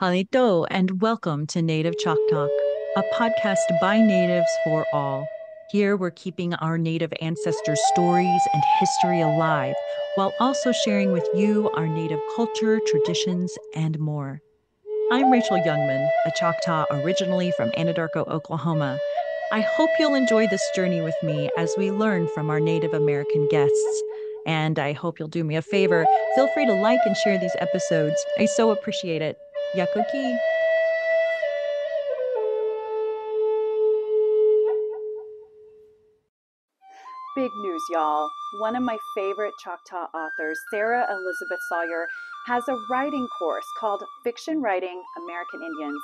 Halito, and welcome to Native Chalk Talk, a podcast by natives for all. Here we're keeping our Native ancestors' stories and history alive while also sharing with you our Native culture, traditions, and more. I'm Rachael Youngman, a Choctaw originally from Anadarko, Oklahoma. I hope you'll enjoy this journey with me as we learn from our Native American guests. And I hope you'll do me a favor. Feel free to like and share these episodes. I so appreciate it. Yakoke. Big news, y'all. One of my favorite Choctaw authors, Sarah Elizabeth Sawyer, has a writing course called Fiction Writing American Indians.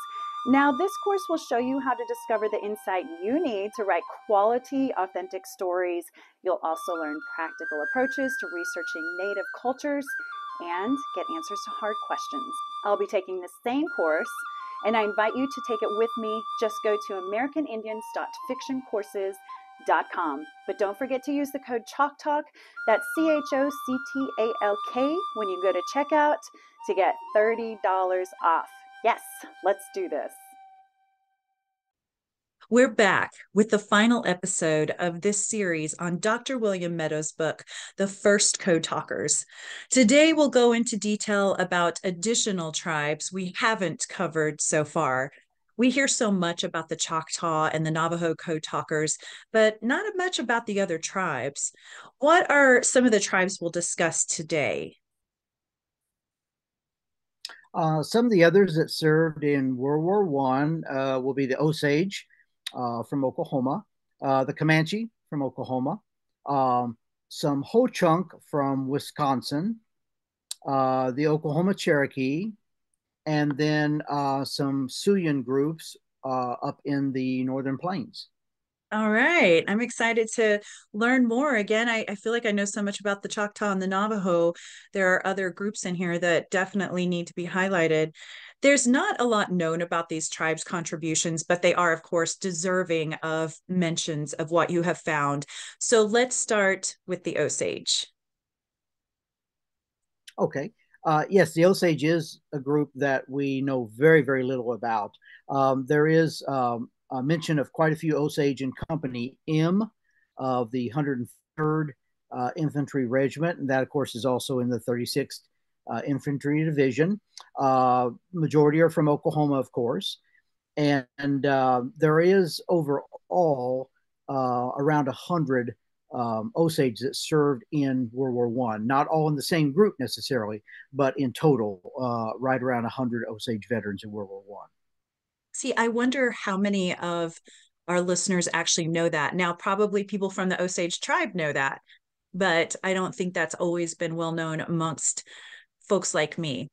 Now, this course will show you how to discover the insight you need to write quality, authentic stories. You'll also learn practical approaches to researching Native cultures and get answers to hard questions. I'll be taking the same course, and I invite you to take it with me. Just go to AmericanIndians.fictioncourses.com. But don't forget to use the code CHOCTALK, that's C H O C T A L K, when you go to checkout to get $30 off. Yes, let's do this. We're back with the final episode of this series on Dr. William Meadows' book, The First Code Talkers. Today, we'll go into detail about additional tribes we haven't covered so far. We hear so much about the Choctaw and the Navajo Code Talkers, but not much about the other tribes. What are some of the tribes we'll discuss today? Uh, some of the others that served in World War One uh, will be the Osage from Oklahoma, uh, the Comanche from Oklahoma, um, some Ho Chunk from Wisconsin, uh, the Oklahoma Cherokee, and then uh, some Siouan groups up in the Northern Plains. All right. I'm excited to learn more. Again, I, I, feel like I know so much about the Choctaw and the Navajo. There are other groups in here that definitely need to be highlighted. There's not a lot known about these tribes' contributions, but they are, of course, deserving of mentions of what you have found. So let's start with the Osage. Okay. Uh, yes, the Osage is a group that we know very, very little about. Um, there is um, uh, mention of quite a few Osage and Company M of the 103rd uh, Infantry Regiment, and that, of course, is also in the 36th uh, Infantry Division. Uh, majority are from Oklahoma, of course, and, and uh, there is overall uh, around 100 um, Osage that served in World War One. Not all in the same group necessarily, but in total, right around 100 Osage veterans in World War One. See, I wonder how many of our listeners actually know that. Now, probably people from the Osage tribe know that, but I don't think that's always been well known amongst folks like me.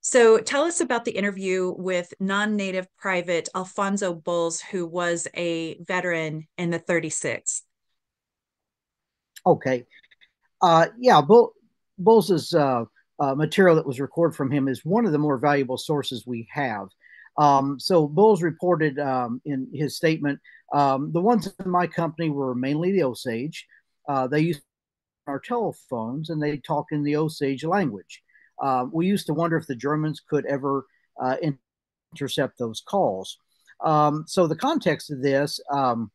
So, tell us about the interview with non native private Alfonso Bulls, who was a veteran in the 36th. Okay. Uh, yeah, Bull, Bulls's uh, uh, material that was recorded from him is one of the more valuable sources we have. Um, so Bulls reported um, in his statement, um, the ones in my company were mainly the Osage. Uh, they used our telephones and they talk in the Osage language. Uh, we used to wonder if the Germans could ever uh, intercept those calls. Um, so the context of this um,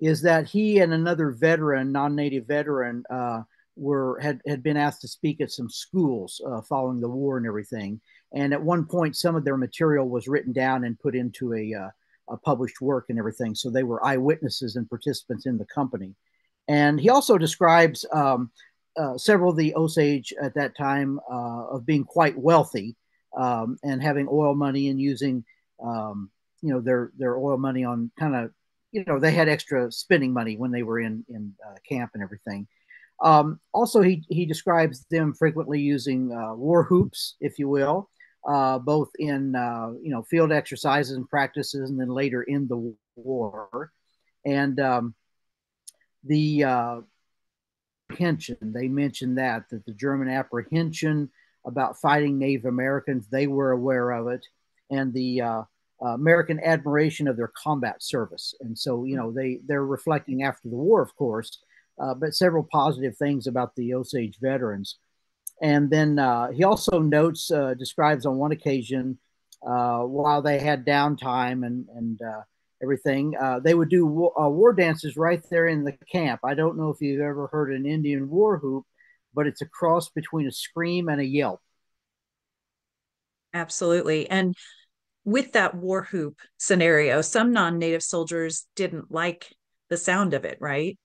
is that he and another veteran, non-native veteran, uh, were had had been asked to speak at some schools uh, following the war and everything. And at one point, some of their material was written down and put into a, uh, a published work and everything. So they were eyewitnesses and participants in the company. And he also describes um, uh, several of the Osage at that time uh, of being quite wealthy um, and having oil money and using, um, you know, their their oil money on kind of, you know, they had extra spending money when they were in in uh, camp and everything. Um, also, he he describes them frequently using war whoops, if you will, uh, both in uh, you know field exercises and practices, and then later in the war. And um, the uh, apprehension, they mentioned that that the German apprehension about fighting Native Americans, they were aware of it, and the uh, American admiration of their combat service. And so you know they they're reflecting after the war, of course, uh, but several positive things about the Osage veterans. And then uh, he also notes, uh, describes on one occasion uh, while they had downtime and and uh, everything. Uh, they would do war, uh, war, dances right there in the camp. I don't know if you've ever heard an Indian war whoop, but it's a cross between a scream and a yelp. Absolutely. And with that war whoop scenario, some non native soldiers didn't like the sound of it, right?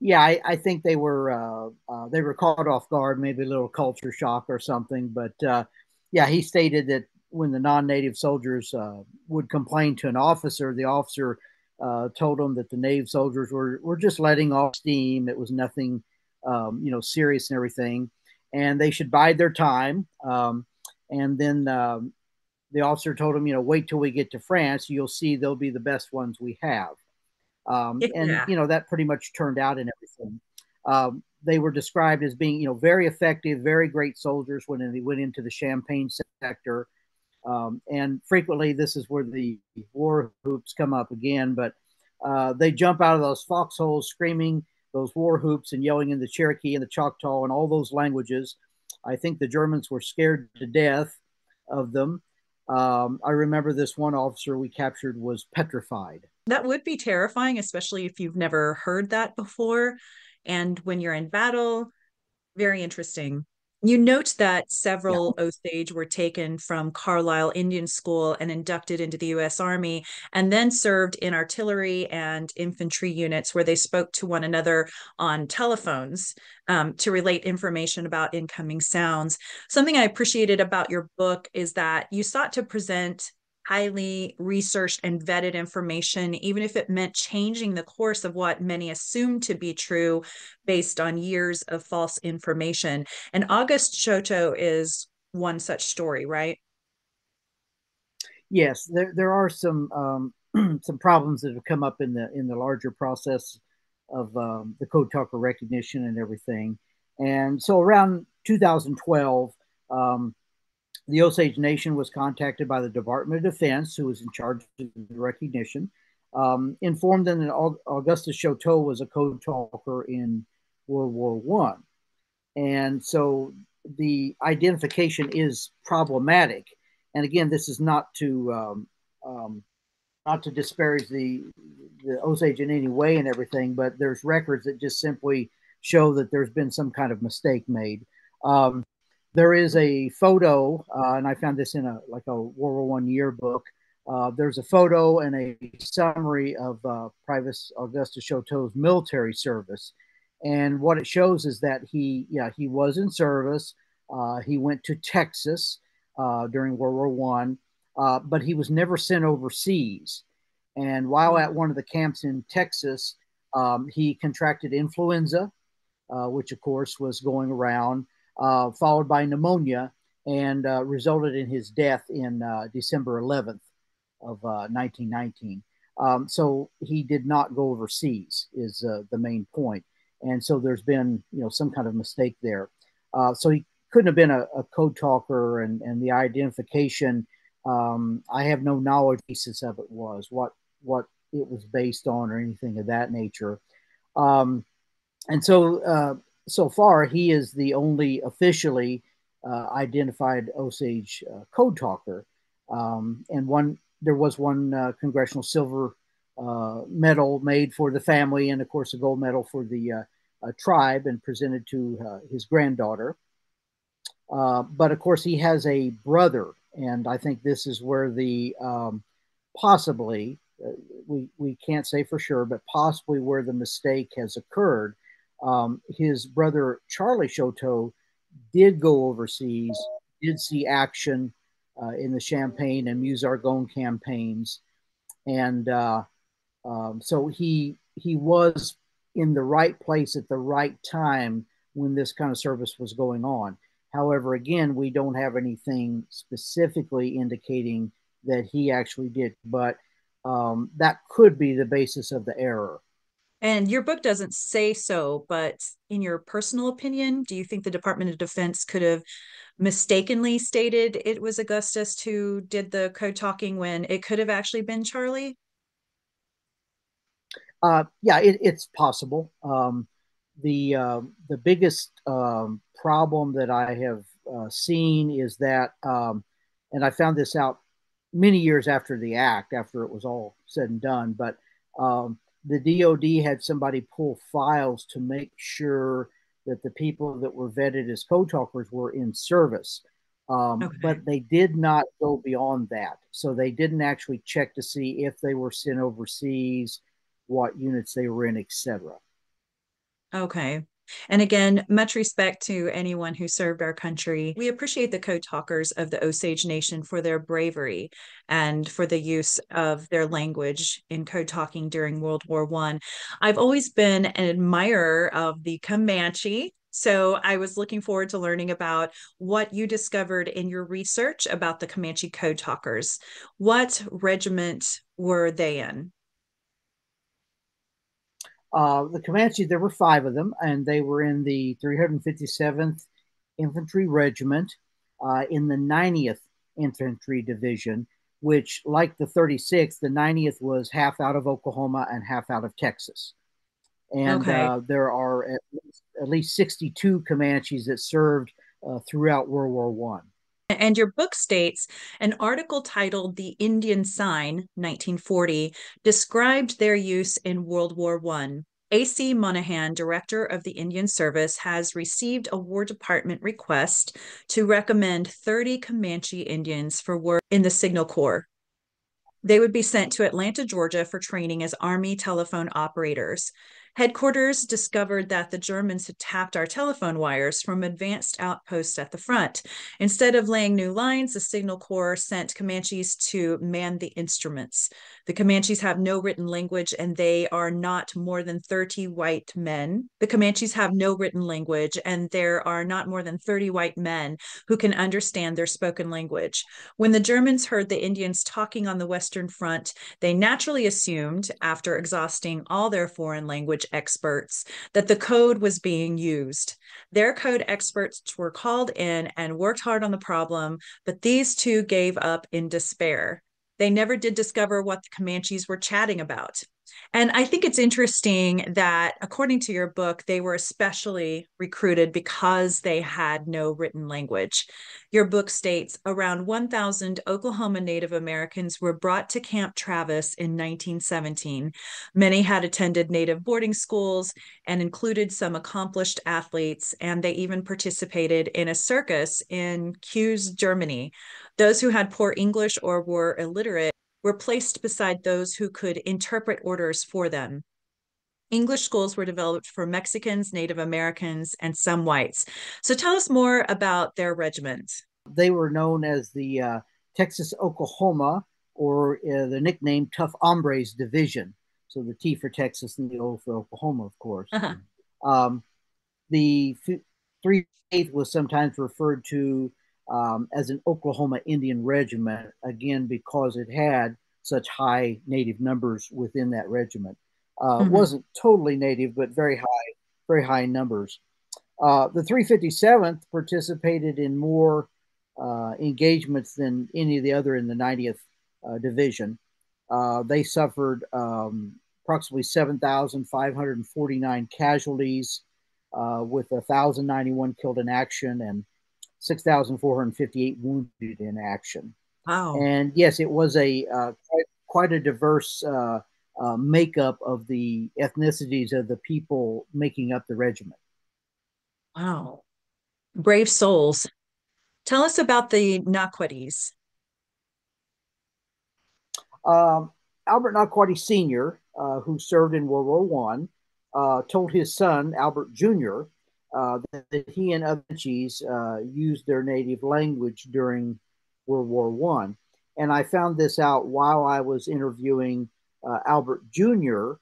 Yeah, I, I think they were uh, uh, they were caught off guard, maybe a little culture shock or something. But uh, yeah, he stated that when the non-native soldiers uh, would complain to an officer, the officer uh, told them that the native soldiers were were just letting off steam. It was nothing, um, you know, serious and everything, and they should bide their time. Um, and then um, the officer told him, you know, wait till we get to France. You'll see they'll be the best ones we have. Um, yeah. And you know that pretty much turned out in everything. Um, they were described as being, you know, very effective, very great soldiers when they went into the Champagne sector. Um, and frequently, this is where the war whoops come up again. But uh, they jump out of those foxholes screaming those war whoops and yelling in the Cherokee and the Choctaw and all those languages. I think the Germans were scared to death of them. Um, I remember this one officer we captured was petrified. That would be terrifying, especially if you've never heard that before. And when you're in battle, very interesting. You note that several yeah. Osage were taken from Carlisle Indian School and inducted into the U.S. Army, and then served in artillery and infantry units where they spoke to one another on telephones um, to relate information about incoming sounds. Something I appreciated about your book is that you sought to present highly researched and vetted information, even if it meant changing the course of what many assumed to be true based on years of false information. And August Chouteau is one such story, right? Yes, there, there are some um, some problems that have come up in the in the larger process of um, the code talker recognition and everything. And so around 2012, um, the Osage Nation was contacted by the Department of Defense, who was in charge of the recognition, um, informed them that Augustus Chouteau was a code talker in World War One, and so the identification is problematic. And again, this is not to um, um, not to disparage the the Osage in any way and everything, but there's records that just simply show that there's been some kind of mistake made. Um, there is a photo, uh, and I found this in a like a World War One yearbook. Uh, there's a photo and a summary of uh, Private Augustus Chouteau's military service, and what it shows is that he, yeah, he was in service. Uh, he went to Texas uh, during World War One, uh, but he was never sent overseas. And while at one of the camps in Texas, um, he contracted influenza, which of course was going around uh, followed by pneumonia, and uh, resulted in his death in uh, December 11th of 1919. Uh, um, so he did not go overseas, is uh, the main point. And so there's been, you know, some kind of mistake there. so he couldn't have been a, a, code talker, and, and the identification. Um, I have no knowledge basis of it was what what it was based on or anything of that nature. Um, and so uh, so far, he is the only officially uh, identified Osage uh, code talker. Um, and one, there was one uh, congressional silver uh, medal made for the family, and of course, a gold medal for the uh, uh, tribe, and presented to his granddaughter. but of course, he has a brother, and I think this is where the um, possibly we we can't say for sure, but possibly where the mistake has occurred um, his brother Charlie Chouteau did go overseas, did see action uh, in the Champagne and Meuse-Argonne campaigns, and uh, um, so he he was in the right place at the right time when this kind of service was going on. However, again, we don't have anything specifically indicating that he actually did, but um, that could be the basis of the error. And your book doesn't say so, but in your personal opinion, do you think the Department of Defense could have mistakenly stated it was Augustus who did the code talking when it could have actually been Charlie? Uh, yeah, it, it's possible. Um, the uh, the biggest um, problem that I have uh, seen is that, um, and I found this out many years after the act, after it was all said and done, but um, the DoD had somebody pull files to make sure that the people that were vetted as code talkers were in service. Um, okay. But they did not go beyond that. So they didn't actually check to see if they were sent overseas, what units they were in, etc. Okay. And again, much respect to anyone who served our country. We appreciate the code talkers of the Osage Nation for their bravery and for the use of their language in code talking during World War One. I've always been an admirer of the Comanche so I was looking forward to learning about what you discovered in your research about the Comanche Code Talkers. What regiment were they in? Uh, the Comanche, there were five of them, and they were in the 357th Infantry Regiment uh, in the 90th Infantry Division, which, like the 36th, the 90th was half out of Oklahoma and half out of Texas and okay. uh, there are at least, at least 62 Comanches that served uh, throughout World War One. And your book states an article titled "The Indian Sign, 1940" described their use in World War One. A.C. Monahan, director of the Indian Service, has received a War Department request to recommend 30 Comanche Indians for work in the Signal Corps. They would be sent to Atlanta, Georgia for training as Army telephone operators. Headquarters discovered that the Germans had tapped our telephone wires from advanced outposts at the front. Instead of laying new lines, the Signal Corps sent Comanches to man the instruments. The Comanches have no written language and they are not more than 30 white men. The Comanches have no written language and there are not more than 30 white men who can understand their spoken language. When the Germans heard the Indians talking on the Western Front, they naturally assumed, after exhausting all their foreign language experts that the code was being used. Their code experts were called in and worked hard on the problem, but these two gave up in despair. They never did discover what the Comanches were chatting about. And I think it's interesting that, according to your book, they were especially recruited because they had no written language. Your book states around 1,000 Oklahoma Native Americans were brought to Camp Travis in 1917. Many had attended Native boarding schools and included some accomplished athletes, and they even participated in a circus in Kues, Germany. Those who had poor English or were illiterate were placed beside those who could interpret orders for them. English schools were developed for Mexicans, Native Americans, and some whites. So tell us more about their regiment. They were known as the uh, Texas Oklahoma, or uh, the nickname Tough Hombres Division. So the T for Texas and the O for Oklahoma, of course. Uh-huh. Um, the 308th was sometimes referred to um, as an Oklahoma Indian regiment, again, because it had such high native numbers within that regiment. Uh, mm-hmm. wasn't totally native, but very high, very high numbers. Uh, the 357th participated in more uh, engagements than any of the other in the 90th uh, Division. Uh, they suffered um, approximately 7,549 casualties, uh, with 1,091 killed in action and 6,458 wounded in action. Wow. And yes, it was a uh, quite, quite, a diverse uh, uh, makeup of the ethnicities of the people making up the regiment. Wow. Brave souls. Tell us about the Nahquaddys. Um, Albert Nahquaddy Sr., uh, who served in World War One, uh, told his son, Albert Jr., uh, that he and other Chiefs uh, used their native language during World War One, and I found this out while I was interviewing uh, Albert Jr.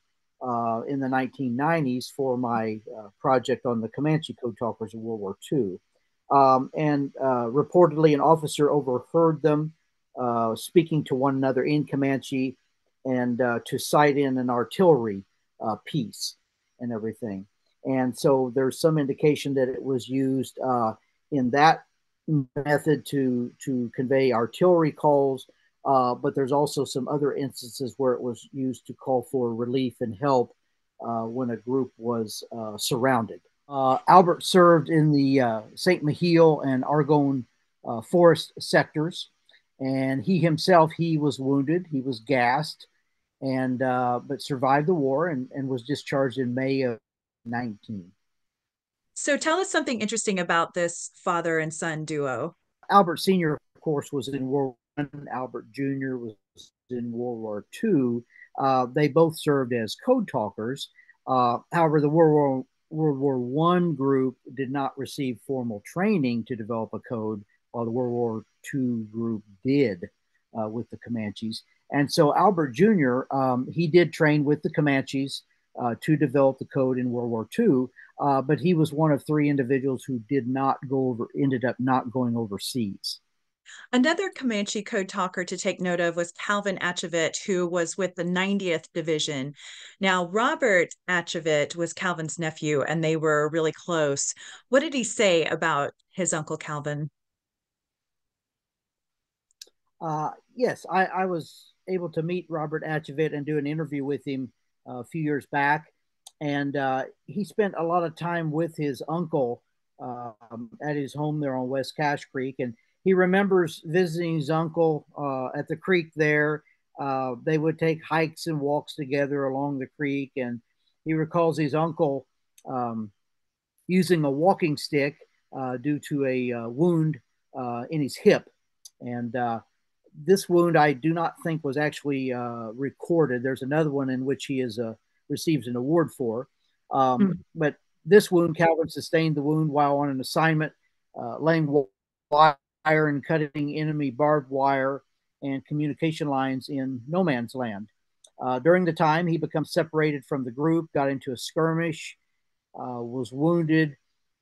Uh, in the 1990s for my uh, project on the Comanche code talkers of World War II. Um, and uh, reportedly, an officer overheard them speaking to one another in Comanche and to cite in an artillery piece and everything. And so there's some indication that it was used uh, in that method to, to convey artillery calls. Uh, but there's also some other instances where it was used to call for relief and help uh, when a group was uh, surrounded. Uh, Albert served in the uh, St. Mihiel and Argonne forest sectors, and he himself he was wounded. He was gassed, and but survived the war and, and was discharged in May of 19. So tell us something interesting about this father and son duo. Albert Sr., of course, was in World War I. Albert Jr. was in World War II. Uh, they both served as code talkers. Uh, however, the World War World War One group did not receive formal training to develop a code, while the World War II group did uh, with the Comanches. And so Albert Jr. Um, he did train with the Comanches uh, to develop the code in World War II, uh, but he was one of three individuals who did not go over, ended up not going overseas. Another Comanche code talker to take note of was Calvin Atchavit, who was with the 90th Division. Now, Robert Atchavit was Calvin's nephew, and they were really close. What did he say about his uncle Calvin? Uh, yes, I, I, was able to meet Robert Atchavit and do an interview with him a few years back. And uh, he spent a lot of time with his uncle um, at his home there on West Cache Creek. And he remembers visiting his uncle uh, at the creek there. Uh, they would take hikes and walks together along the creek, and he recalls his uncle um, using a walking stick due to a wound in his hip. And this wound, I do not think was actually recorded. There's another one in which he is receives an award for. Um, mm. But this wound, Calvin sustained the wound while on an assignment, laying wire and cutting enemy barbed wire and communication lines in no man's land. Uh, during the time, he becomes separated from the group, got into a skirmish, uh, was wounded,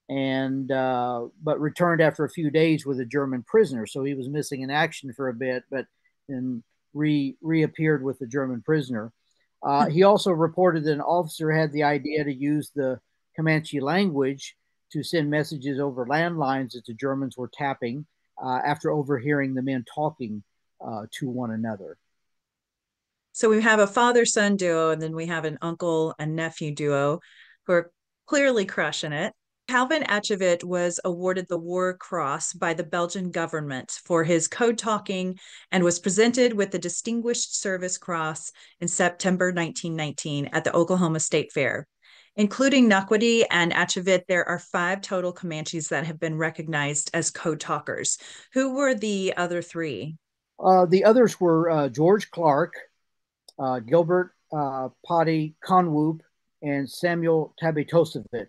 and uh, but returned after a few days with a German prisoner. So he was missing in action for a bit, but then re- reappeared with the German prisoner. Uh, he also reported that an officer had the idea to use the Comanche language to send messages over landlines that the Germans were tapping uh, after overhearing the men talking uh, to one another. So we have a father son duo, and then we have an uncle and nephew duo who are clearly crushing it. Calvin Atchavit was awarded the War Cross by the Belgian government for his code talking and was presented with the Distinguished Service Cross in September 1919 at the Oklahoma State Fair. Including Nahquaddy and Atchavit, there are five total Comanches that have been recognized as code talkers. Who were the other three? Uh, the others were uh, George Clark, uh, Gilbert uh, Potty Conwoop, and Samuel Tabbytosavit.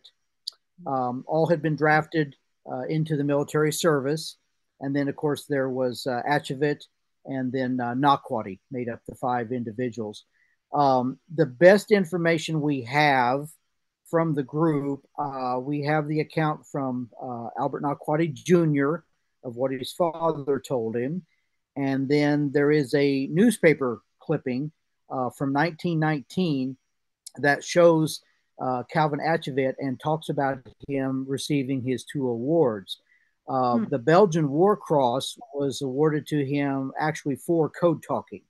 Um, all had been drafted uh, into the military service. And then, of course, there was uh, Atchavit and then uh, Nahquaddy made up the five individuals. Um, the best information we have from the group. Uh, we have the account from uh, Albert Nahquaddy Jr. of what his father told him. And then there is a newspaper clipping uh, from 1919 that shows uh, Calvin Atchavit and talks about him receiving his two awards. Uh, hmm. The Belgian War Cross was awarded to him actually for code talking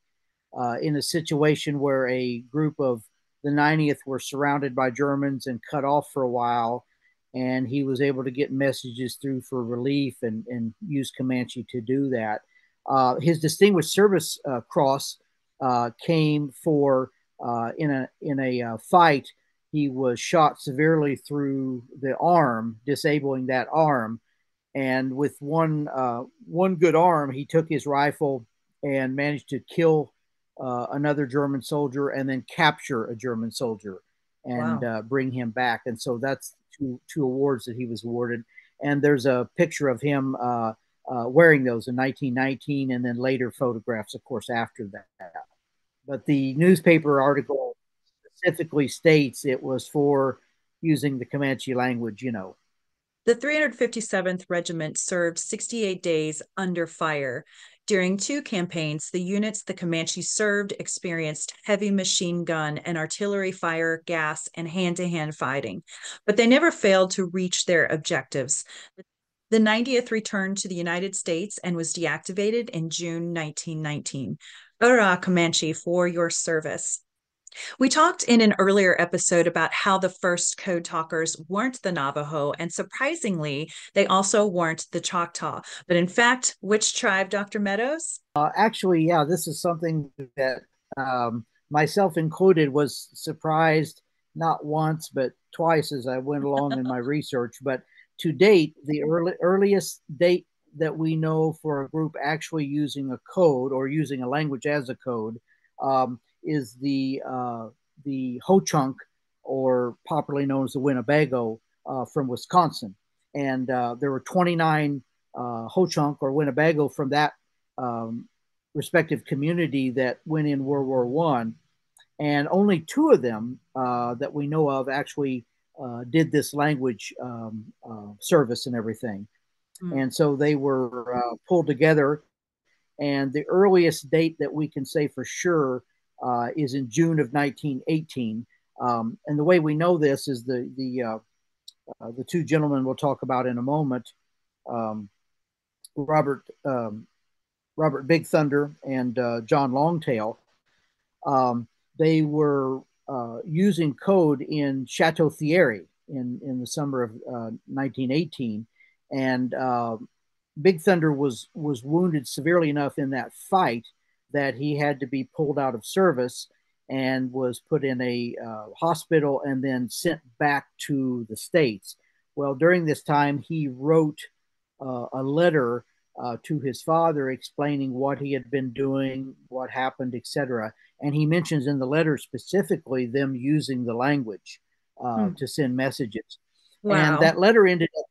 uh, in a situation where a group of the 90th were surrounded by Germans and cut off for a while. And he was able to get messages through for relief and, and use Comanche to do that. Uh, his Distinguished Service uh, Cross uh, came for uh, in a in a uh, fight. He was shot severely through the arm, disabling that arm. And with one uh, one good arm, he took his rifle and managed to kill uh, another German soldier and then capture a German soldier and wow. uh, bring him back. And so that's two two awards that he was awarded. And there's a picture of him uh, uh wearing those in 1919, and then later photographs, of course, after that. But the newspaper article specifically states it was for using the Comanche language, you know. The 357th Regiment served 68 days under fire. During two campaigns, the units the Comanche served experienced heavy machine gun and artillery fire, gas, and hand to hand fighting, but they never failed to reach their objectives. The 90th returned to the United States and was deactivated in June 1919. Ura Comanche for your service. We talked in an earlier episode about how the first code talkers weren't the Navajo, and surprisingly, they also weren't the Choctaw. But in fact, which tribe, Dr. Meadows? Uh, actually, yeah, this is something that um, myself included was surprised not once, but twice as I went along in my research. But to date, the early, earliest date that we know for a group actually using a code or using a language as a code um, is the uh, the Ho Chunk, or popularly known as the Winnebago, uh, from Wisconsin. And uh, there were 29 uh, Ho Chunk or Winnebago from that um, respective community that went in World War One, and only two of them uh, that we know of actually uh, did this language um, service and everything. Mm. And so they were pulled together. And the earliest date that we can say for sure uh, is in June of 1918. Um, and the way we know this is the the uh, uh, the two gentlemen we'll talk about in a moment, um, Robert um, Robert Big Thunder and uh, John Longtail. Um, they were uh, using code in Chateau Thierry in in the summer of 1918, uh, and Big Thunder was was wounded severely enough in that fight that he had to be pulled out of service and was put in a uh, hospital and then sent back to the States. Well, during this time, he wrote uh, a letter uh, to his father explaining what he had been doing, what happened, etc. And he mentions in the letter specifically them using the language uh, hmm. to send messages. Wow. And that letter ended up,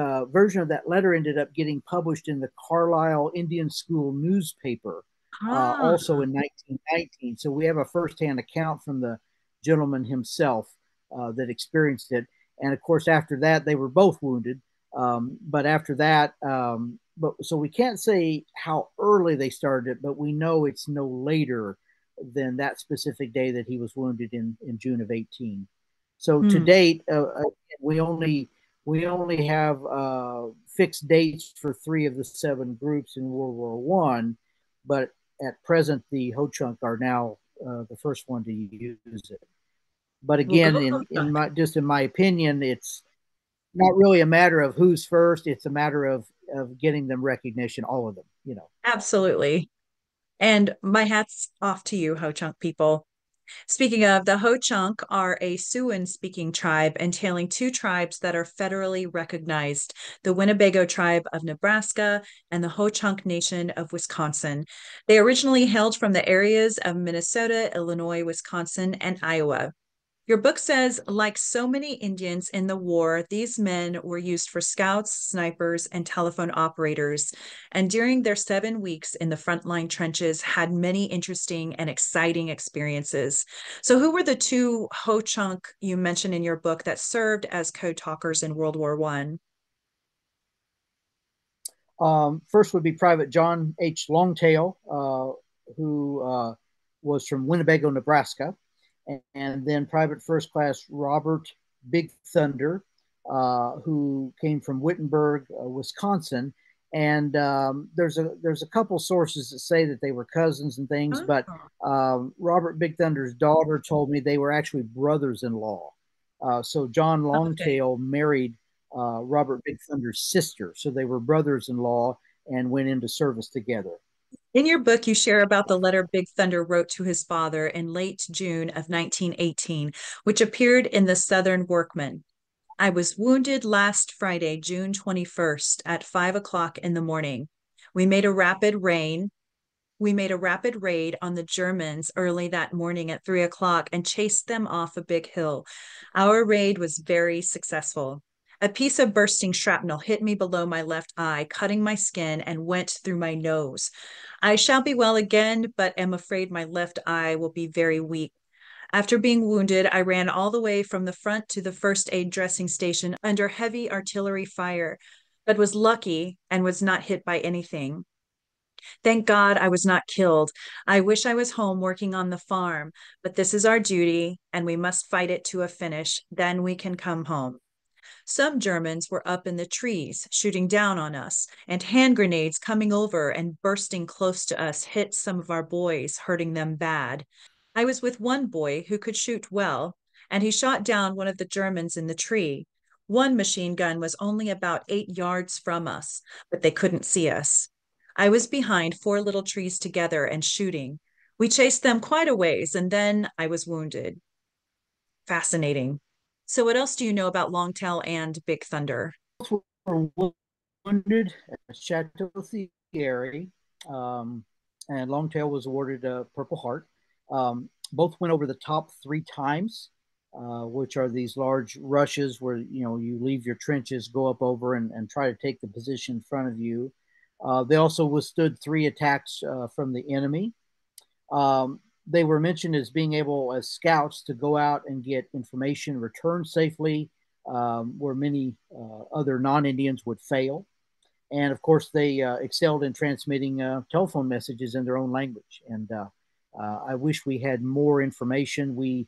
uh, version of that letter ended up getting published in the Carlisle Indian School newspaper uh, also in 1919. So we have a firsthand account from the gentleman himself uh, that experienced it. And of course, after that, they were both wounded. Um, but after that, um, but so we can't say how early they started it, but we know it's no later than that specific day that he was wounded in, in June of 18. So to hmm. date, uh, uh, we only we only have uh, fixed dates for three of the seven groups in World War One, but at present, the Ho Chunk are now uh, the first one to use it. But again, in, in my just in my opinion, it's not really a matter of who's first. It's a matter of of getting them recognition, all of them. You know, absolutely. And my hat's off to you, Ho Chunk people. Speaking of, the Ho Chunk are a Siouan speaking tribe entailing two tribes that are federally recognized the Winnebago tribe of Nebraska and the Ho Chunk Nation of Wisconsin. They originally hailed from the areas of Minnesota, Illinois, Wisconsin, and Iowa. Your book says, like so many Indians in the war, these men were used for scouts, snipers, and telephone operators. And during their seven weeks in the frontline trenches, had many interesting and exciting experiences. So, who were the two Ho Chunk you mentioned in your book that served as code talkers in World War One? Um, first would be Private John H. Longtail, uh, who uh, was from Winnebago, Nebraska and then Private First Class Robert Big Thunder, uh, who came from Wittenberg, uh, Wisconsin. And um, there's a there's a couple sources that say that they were cousins and things, oh. but um, Robert Big Thunder's daughter told me they were actually brothers-in-law. Uh, so John Longtail okay. married uh, Robert Big Thunder's sister, so they were brothers-in-law and went into service together. In your book, you share about the letter Big Thunder wrote to his father in late June of 1918, which appeared in the Southern Workman. I was wounded last Friday, June 21st, at five o'clock in the morning. We made a rapid rain. We made a rapid raid on the Germans early that morning at three o'clock and chased them off a big hill. Our raid was very successful. A piece of bursting shrapnel hit me below my left eye, cutting my skin and went through my nose. I shall be well again, but am afraid my left eye will be very weak. After being wounded, I ran all the way from the front to the first aid dressing station under heavy artillery fire, but was lucky and was not hit by anything. Thank God I was not killed. I wish I was home working on the farm, but this is our duty and we must fight it to a finish. Then we can come home. Some Germans were up in the trees, shooting down on us, and hand grenades coming over and bursting close to us hit some of our boys, hurting them bad. I was with one boy who could shoot well, and he shot down one of the Germans in the tree. One machine gun was only about eight yards from us, but they couldn't see us. I was behind four little trees together and shooting. We chased them quite a ways, and then I was wounded. Fascinating. So, what else do you know about Longtail and Big Thunder? Were wounded at Chateau Thierry, um, and Longtail was awarded a Purple Heart. Um, both went over the top three times uh, which are these large rushes where you know you leave your trenches, go up over, and, and try to take the position in front of you. Uh, they also withstood three attacks uh, from the enemy. Um, they were mentioned as being able, as scouts, to go out and get information, return safely, um, where many uh, other non-Indians would fail. And of course, they uh, excelled in transmitting uh, telephone messages in their own language. And I wish we had more information. We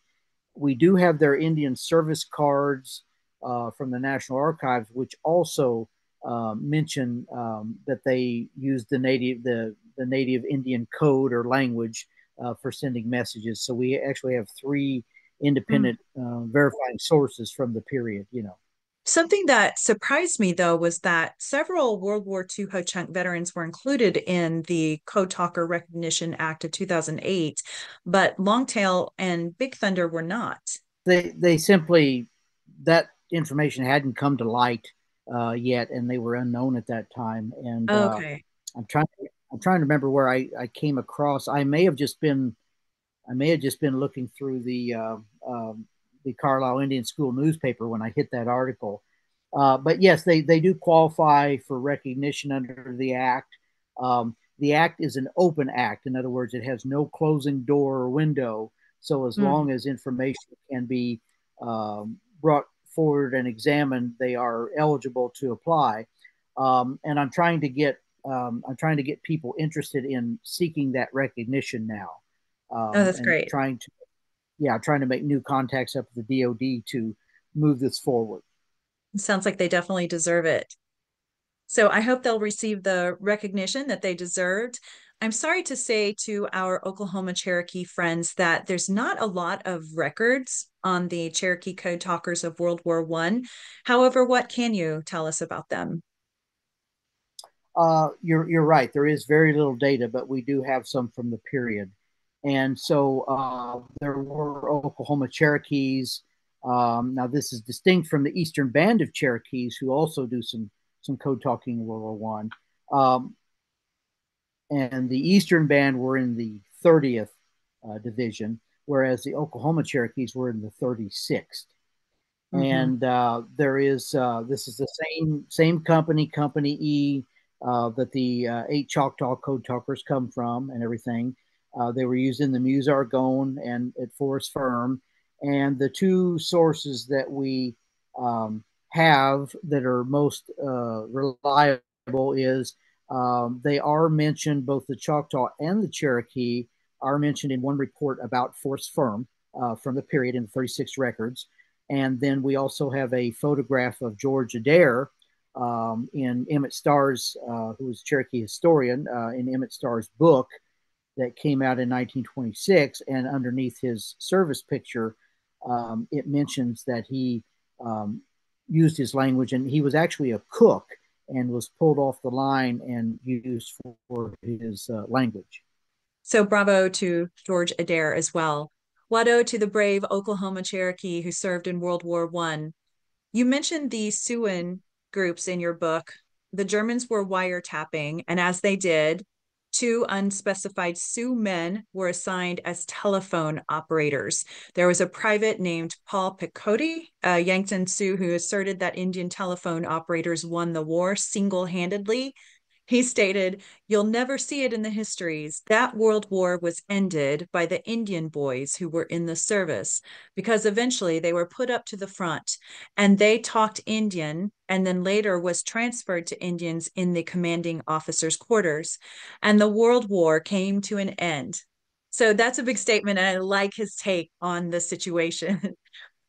we do have their Indian service cards uh, from the National Archives, which also uh, mention um, that they used the native the the native Indian code or language uh, for sending messages. So we actually have three independent mm. verifying sources from the period. You know. Something that surprised me, though, was that several World War II Ho Chunk veterans were included in the Code Talker Recognition Act of 2008, but Longtail and Big Thunder were not. They they simply that information hadn't come to light uh, yet, and they were unknown at that time. And uh, okay, uh, I'm trying I'm trying to remember where I, I came across. I may have just been I may have just been looking through the uh, um, the Carlisle Indian School newspaper when I hit that article. Uh, but yes, they, they do qualify for recognition under the Act. Um, the Act is an open Act. In other words, it has no closing door or window. So as mm. long as information can be um, brought forward and examined, they are eligible to apply. Um, and I'm trying to get um, I'm trying to get people interested in seeking that recognition now. oh, that's um, great. Trying to yeah, trying to make new contacts up with the DoD to move this forward. sounds like they definitely deserve it. So I hope they'll receive the recognition that they deserved. I'm sorry to say to our Oklahoma Cherokee friends that there's not a lot of records on the Cherokee Code Talkers of World War One. However, what can you tell us about them? Uh, you're you're right. There is very little data, but we do have some from the period. And so uh, there were Oklahoma Cherokees. Um, now this is distinct from the Eastern Band of Cherokees, who also do some some code talking in World War One. Um, and the Eastern Band were in the 30th uh, division, whereas the Oklahoma Cherokees were in the 36th. Mm-hmm. And uh, there is uh, this is the same same company, Company E, uh, that the uh, eight Choctaw code talkers come from, and everything. Uh, they were used in the Meuse Argonne and at Forest Ferme. And the two sources that we um, have that are most uh, reliable is um, they are mentioned, both the Choctaw and the Cherokee are mentioned in one report about Forest Ferme uh, from the period in the 36 records. And then we also have a photograph of George Adair um, in Emmett Starr's, uh, who was Cherokee historian, uh, in Emmett Starr's book, that came out in 1926, and underneath his service picture, um, it mentions that he um, used his language, and he was actually a cook and was pulled off the line and used for his uh, language. So, bravo to George Adair as well. Wado to the brave Oklahoma Cherokee who served in World War One. You mentioned the Siouan groups in your book. The Germans were wiretapping, and as they did, Two unspecified Sioux men were assigned as telephone operators. There was a private named Paul Picotte, a Yankton Sioux, who asserted that Indian telephone operators won the war single handedly he stated, You'll never see it in the histories. That World War was ended by the Indian boys who were in the service because eventually they were put up to the front and they talked Indian and then later was transferred to Indians in the commanding officers' quarters. And the World War came to an end. So that's a big statement. And I like his take on the situation.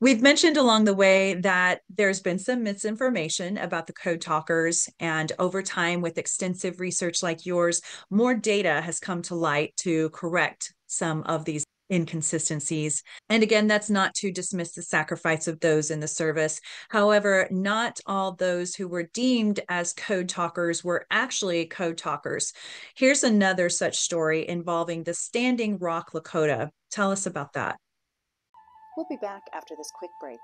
We've mentioned along the way that there's been some misinformation about the code talkers, and over time, with extensive research like yours, more data has come to light to correct some of these inconsistencies. And again, that's not to dismiss the sacrifice of those in the service. However, not all those who were deemed as code talkers were actually code talkers. Here's another such story involving the Standing Rock Lakota. Tell us about that. We'll be back after this quick break.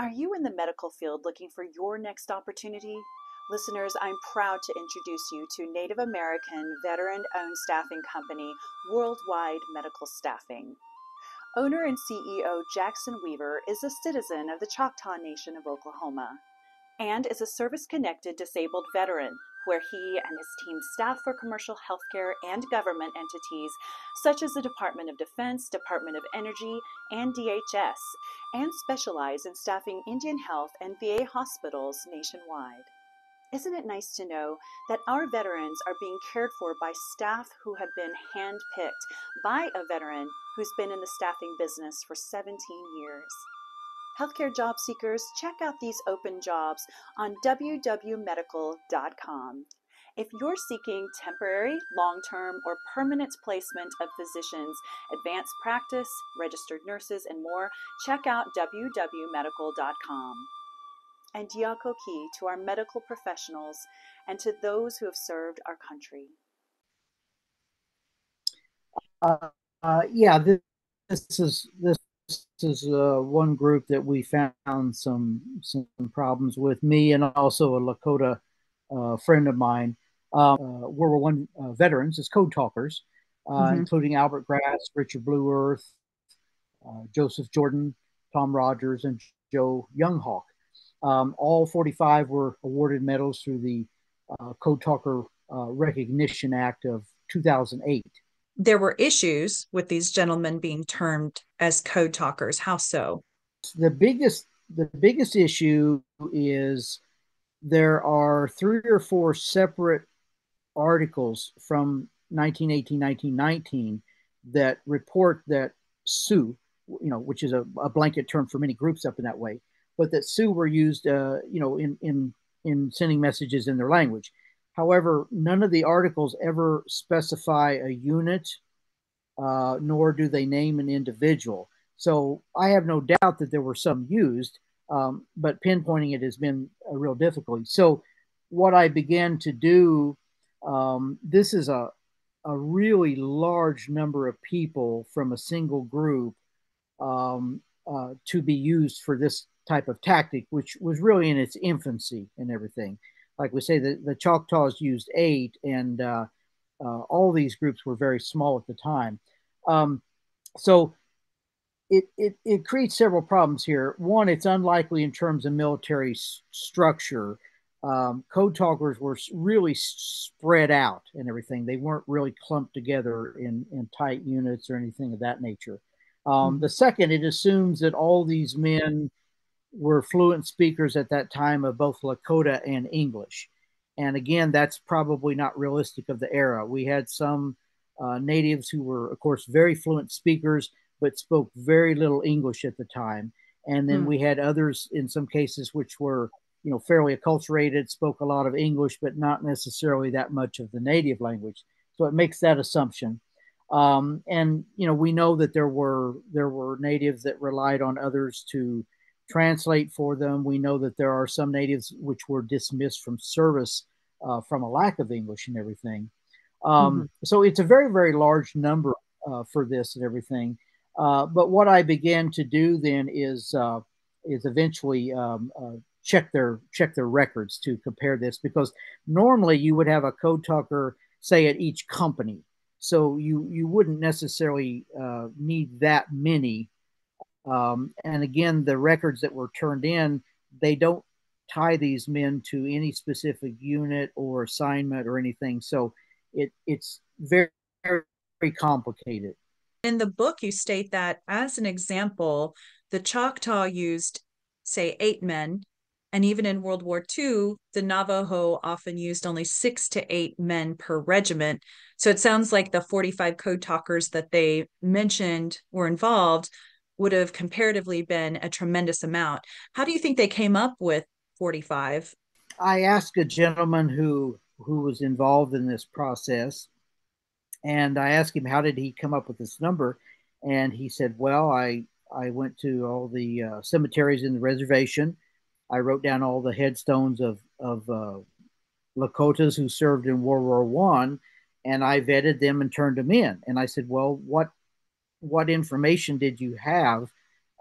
Are you in the medical field looking for your next opportunity? Listeners, I'm proud to introduce you to Native American veteran owned staffing company Worldwide Medical Staffing. Owner and CEO Jackson Weaver is a citizen of the Choctaw Nation of Oklahoma and is a service connected disabled veteran where he and his team staff for commercial healthcare and government entities such as the Department of Defense, Department of Energy, and DHS, and specialize in staffing Indian health and VA hospitals nationwide. Isn't it nice to know that our veterans are being cared for by staff who have been handpicked by a veteran who's been in the staffing business for 17 years? Healthcare job seekers, check out these open jobs on www.medical.com. If you're seeking temporary, long term, or permanent placement of physicians, advanced practice, registered nurses, and more, check out www.medical.com and Yakoke to our medical professionals and to those who have served our country. Uh, uh, yeah, this, this, is this is uh, one group that we found some some problems with. Me and also a Lakota uh, friend of mine, um, uh, World War One uh, veterans as code talkers, mm-hmm. including Albert Grass, Richard Blue Earth, Joseph Jordan, Tom Rogers, and Joe Younghawk. Um, all 45 were awarded medals through the uh, Code Talker uh, Recognition Act of 2008. There were issues with these gentlemen being termed as code talkers. How so? The biggest the biggest issue is there are three or four separate articles from 1918 1919 that report that Sioux, you know, which is a, a blanket term for many groups up in that way, but that Sioux were used, uh, you know, in, in, in sending messages in their language. However, none of the articles ever specify a unit, uh, nor do they name an individual. So I have no doubt that there were some used, um, but pinpointing it has been a real difficulty. So what I began to do, um, this is a, a really large number of people from a single group um, uh, to be used for this type of tactic, which was really in its infancy and everything. Like we say, the, the Choctaws used eight, and uh, uh, all these groups were very small at the time. Um, so it, it, it creates several problems here. One, it's unlikely in terms of military s- structure. Um, code talkers were really spread out and everything. They weren't really clumped together in, in tight units or anything of that nature. Um, mm-hmm. The second, it assumes that all these men were fluent speakers at that time of both Lakota and English. And again, that's probably not realistic of the era. We had some uh, natives who were, of course, very fluent speakers, but spoke very little English at the time. And then mm. we had others in some cases which were, you know, fairly acculturated, spoke a lot of English, but not necessarily that much of the native language. So it makes that assumption. Um, and you know, we know that there were there were natives that relied on others to translate for them. We know that there are some natives which were dismissed from service uh, from a lack of English and everything. Um, mm-hmm. So it's a very, very large number uh, for this and everything. Uh, but what I began to do then is uh, is eventually um, uh, check their check their records to compare this because normally you would have a code talker say at each company, so you you wouldn't necessarily uh, need that many um, and again, the records that were turned in, they don't tie these men to any specific unit or assignment or anything. So it it's very very complicated. In the book, you state that as an example, the Choctaw used, say, eight men. And even in World War II, the Navajo often used only six to eight men per regiment. So it sounds like the 45 code talkers that they mentioned were involved would have comparatively been a tremendous amount. How do you think they came up with 45? I asked a gentleman who who was involved in this process, And I asked him, how did he come up with this number? And he said, well, I, I went to all the uh, cemeteries in the reservation. I wrote down all the headstones of, of uh, Lakotas who served in World War One, and I vetted them and turned them in. And I said, well, what, what information did you have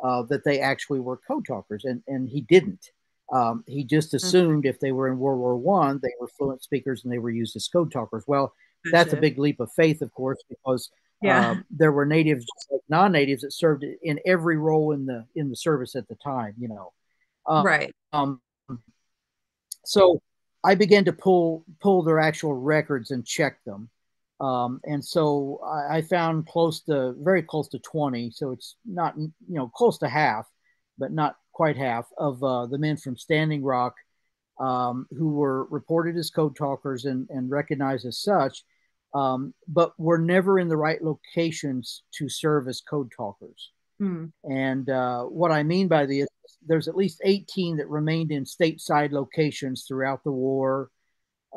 uh, that they actually were code talkers? And, and he didn't. Um, he just assumed if they were in World War One, they were fluent speakers and they were used as code talkers. Well, gotcha. that's a big leap of faith, of course, because yeah. Um, there were natives, like non-natives, that served in every role in the in the service at the time. You know, um, right. Um, so I began to pull pull their actual records and check them. Um, and so I, I, found close to very close to 20. So it's not, you know, close to half, but not quite half of uh, the men from Standing Rock um, who were reported as code talkers and, and recognized as such, um, but were never in the right locations to serve as code talkers. Mm. And uh, what I mean by this, there's at least 18 that remained in stateside locations throughout the war.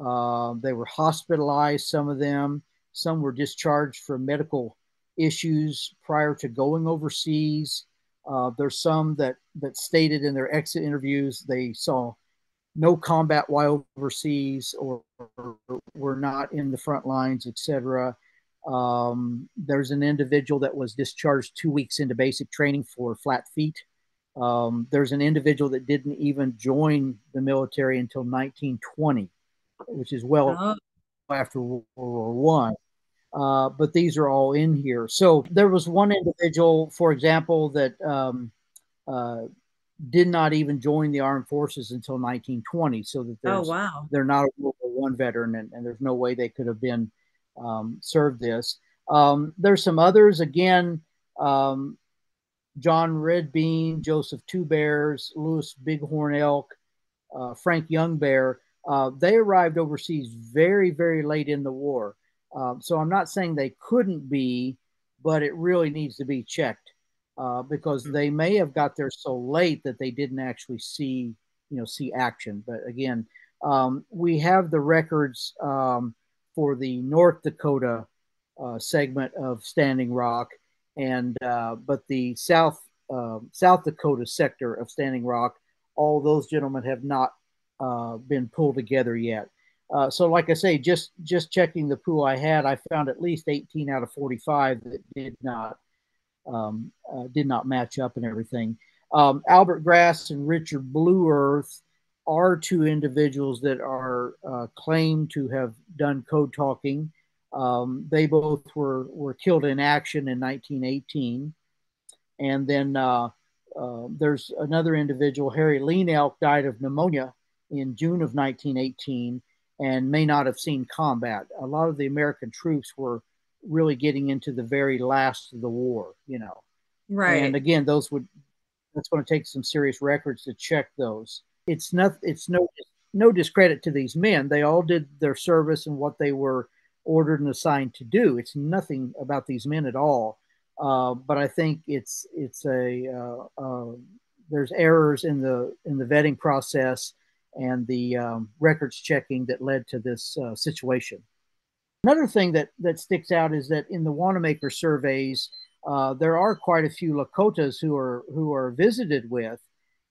Uh, they were hospitalized, some of them. Some were discharged for medical issues prior to going overseas. Uh, there's some that that stated in their exit interviews they saw no combat while overseas or, or were not in the front lines, etc. Um, there's an individual that was discharged two weeks into basic training for flat feet. Um, there's an individual that didn't even join the military until 1920, which is well oh. After World War One. Uh, but these are all in here. So there was one individual, for example, that um, uh, did not even join the armed forces until 1920. So that oh wow, they're not a World War One veteran, and, and, there's no way they could have been um, served this. Um, there's some others again. Um, John Red Bean, Joseph Two Bears, Lewis Bighorn Elk, uh, Frank Young Bear. Uh, they arrived overseas very, very late in the war. Um, so I'm not saying they couldn't be, but it really needs to be checked uh, because they may have got there so late that they didn't actually see, you know, see action. But again, um, we have the records um, for the North Dakota uh, segment of Standing Rock, and uh, but the South um, South Dakota sector of Standing Rock, all those gentlemen have not uh, been pulled together yet. Uh, so, like I say, just just checking the pool I had, I found at least 18 out of 45 that did not um, uh, did not match up and everything. Um, Albert Grass and Richard Blue Earth are two individuals that are uh, claimed to have done code talking. Um, they both were were killed in action in 1918, and then uh, uh, there's another individual, Harry Lean Elk, died of pneumonia in June of 1918 and may not have seen combat. A lot of the American troops were really getting into the very last of the war, you know. Right. And again, those would that's going to take some serious records to check those. It's not it's no no discredit to these men. They all did their service and what they were ordered and assigned to do. It's nothing about these men at all. Uh, but I think it's it's a uh, uh, there's errors in the in the vetting process and the um, records checking that led to this uh, situation. Another thing that, that sticks out is that in the Wanamaker surveys, uh, there are quite a few Lakotas who are who are visited with,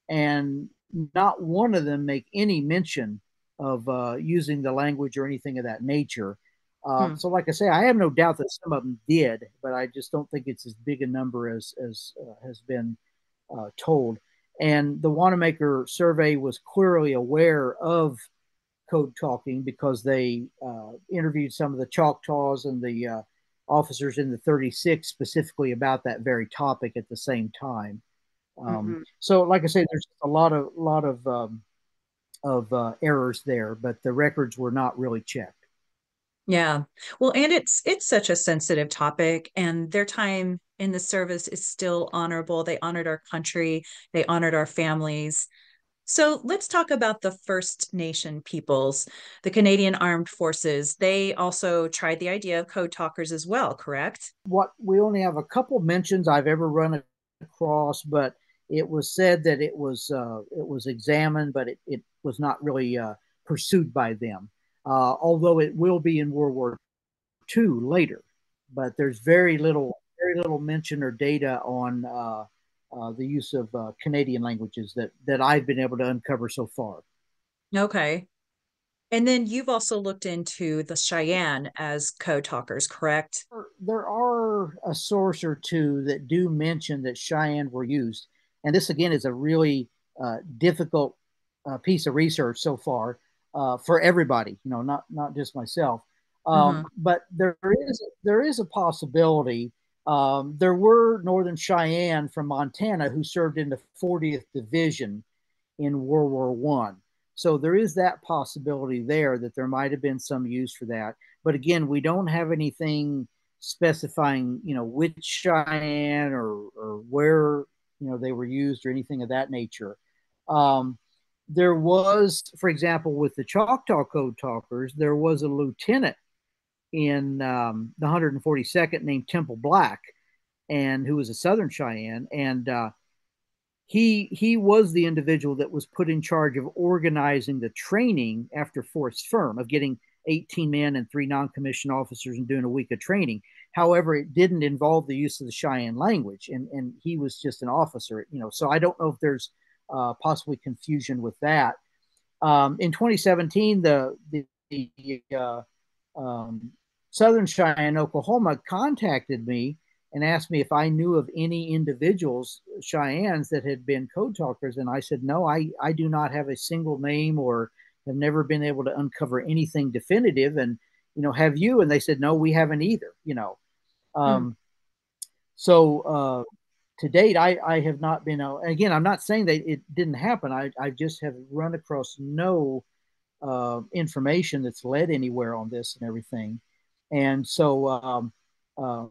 and not one of them make any mention of uh, using the language or anything of that nature. Uh, hmm. So, like I say, I have no doubt that some of them did, but I just don't think it's as big a number as as uh, has been uh, told. And the Wanamaker survey was clearly aware of code talking because they uh, interviewed some of the Choctaws and the uh, officers in the 36 specifically about that very topic at the same time. Um, mm-hmm. So, like I said, there's a lot of lot of um, of uh, errors there, but the records were not really checked. Yeah. Well, and it's it's such a sensitive topic and their time in the service is still honorable. They honored our country, they honored our families. So let's talk about the First Nation peoples, the Canadian Armed Forces. They also tried the idea of code talkers as well, correct? What we only have a couple mentions I've ever run across, but it was said that it was uh, it was examined, but it, it was not really uh, pursued by them uh, although it will be in World War two later, but there's very little very little mention or data on uh, uh, the use of uh, Canadian languages that that I've been able to uncover so far. Okay. And then you've also looked into the Cheyenne as code talkers, correct? There are a source or two that do mention that Cheyenne were used. And this, again, is a really uh, difficult uh, piece of research so far uh, for everybody, you know, not, not just myself. Um, mm-hmm. But there is, there is a possibility. Um, there were Northern Cheyenne from Montana who served in the 40th Division in World War One. So there is that possibility there that there might have been some use for that. But again, we don't have anything specifying, you know, which Cheyenne or, or where, you know, they were used or anything of that nature. Um, there was, for example, with the Choctaw Code Talkers, there was a lieutenant in um, the 142nd named Temple Black, and who was a Southern Cheyenne, and uh, he he was the individual that was put in charge of organizing the training after Forest Ferme of getting 18 men and three non-commissioned officers and doing a week of training. However, it didn't involve the use of the Cheyenne language, and and he was just an officer, you know. So I don't know if there's uh, possibly confusion with that. Um, in 2017, the the, the uh, um, Southern Cheyenne, Oklahoma, contacted me and asked me if I knew of any individuals, Cheyennes, that had been code talkers. And I said, no, I, I do not have a single name or have never been able to uncover anything definitive. And, you know, have you? And they said, no, we haven't either, you know. Um, hmm. So uh, to date, I, I have not been, uh, again, I'm not saying that it didn't happen. I, I just have run across no uh, information that's led anywhere on this and everything. And so, um, uh,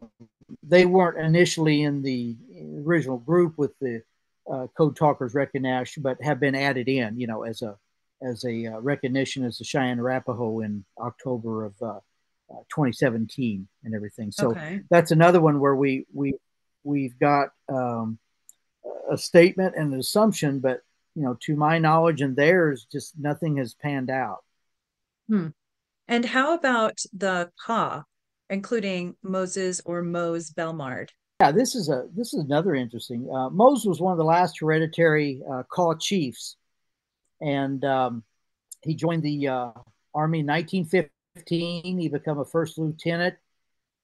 they weren't initially in the original group with the uh, code talkers recognized, but have been added in, you know, as a as a uh, recognition as the Cheyenne Arapaho in October of uh, uh, 2017 and everything. So okay. that's another one where we we we've got um, a statement and an assumption, but you know, to my knowledge and theirs, just nothing has panned out. Hmm. And how about the Kaw? including Moses or Mose Belmard. Yeah, this is a this is another interesting. Uh, Mose was one of the last hereditary uh, Kaw chiefs, and um, he joined the uh, army in 1915. He became a first lieutenant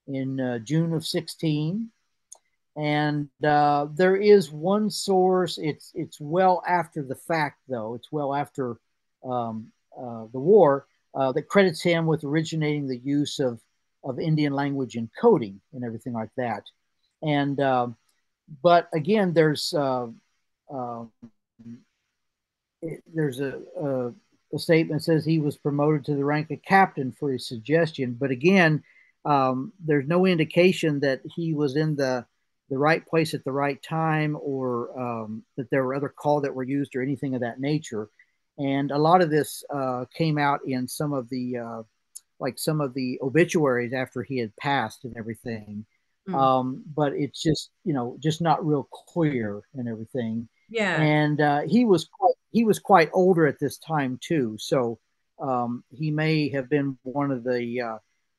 in uh, June of 16. And uh, there is one source. It's it's well after the fact, though. It's well after um, uh, the war that credits him with originating the use of of Indian language encoding and everything like that. And uh, but again, there's uh, uh, it, there's a, a, a, statement says he was promoted to the rank of captain for his suggestion. But again, um, there's no indication that he was in the the right place at the right time or um, that there were other Kaw that were used or anything of that nature. And a lot of this uh, came out in some of the uh, like some of the obituaries after he had passed and everything. Mm. Um, but it's just you know just not real clear and everything. Yeah. And uh, he was quite, he was quite older at this time too, so um, he may have been one of the uh,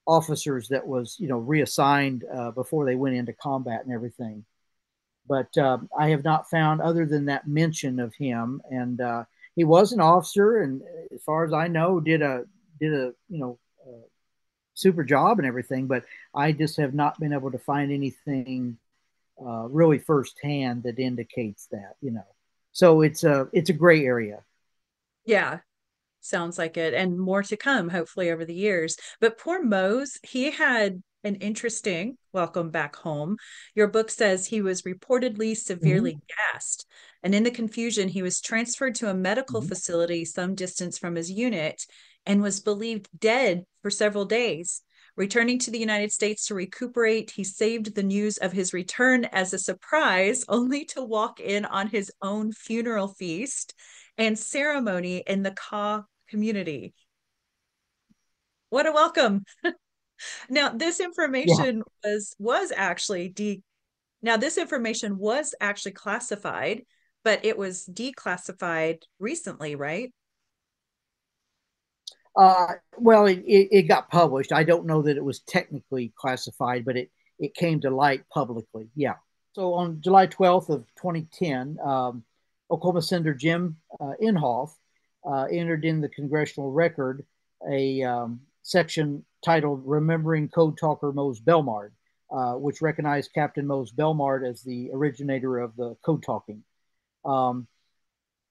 officers that was you know reassigned uh, before they went into combat and everything. But uh, I have not found other than that mention of him, and uh, he was an officer, and as far as I know, did a did a you know super job and everything, but I just have not been able to find anything uh, really firsthand that indicates that, you know. So it's a it's a gray area. Yeah, sounds like it, and more to come, hopefully over the years. But poor Mose, he had an interesting welcome back home. Your book says he was reportedly severely mm-hmm. gassed, and in the confusion, he was transferred to a medical mm-hmm. facility some distance from his unit and was believed dead for several days. Returning to the United States to recuperate, he saved the news of his return as a surprise, only to walk in on his own funeral feast and ceremony in the Kaw community. What a welcome. now, this information yeah. was was actually de now this information was actually classified, but it was declassified recently, right? Uh, well, it, it, it, got published. I don't know that it was technically classified, but it, it came to light publicly. Yeah. So on July 12th of 2010, um, Oklahoma Senator Jim uh, Inhofe uh, entered in the congressional record a um, section titled Remembering Code Talker Mose Belmard, uh, which recognized Captain Mose Belmard as the originator of the code talking. Um,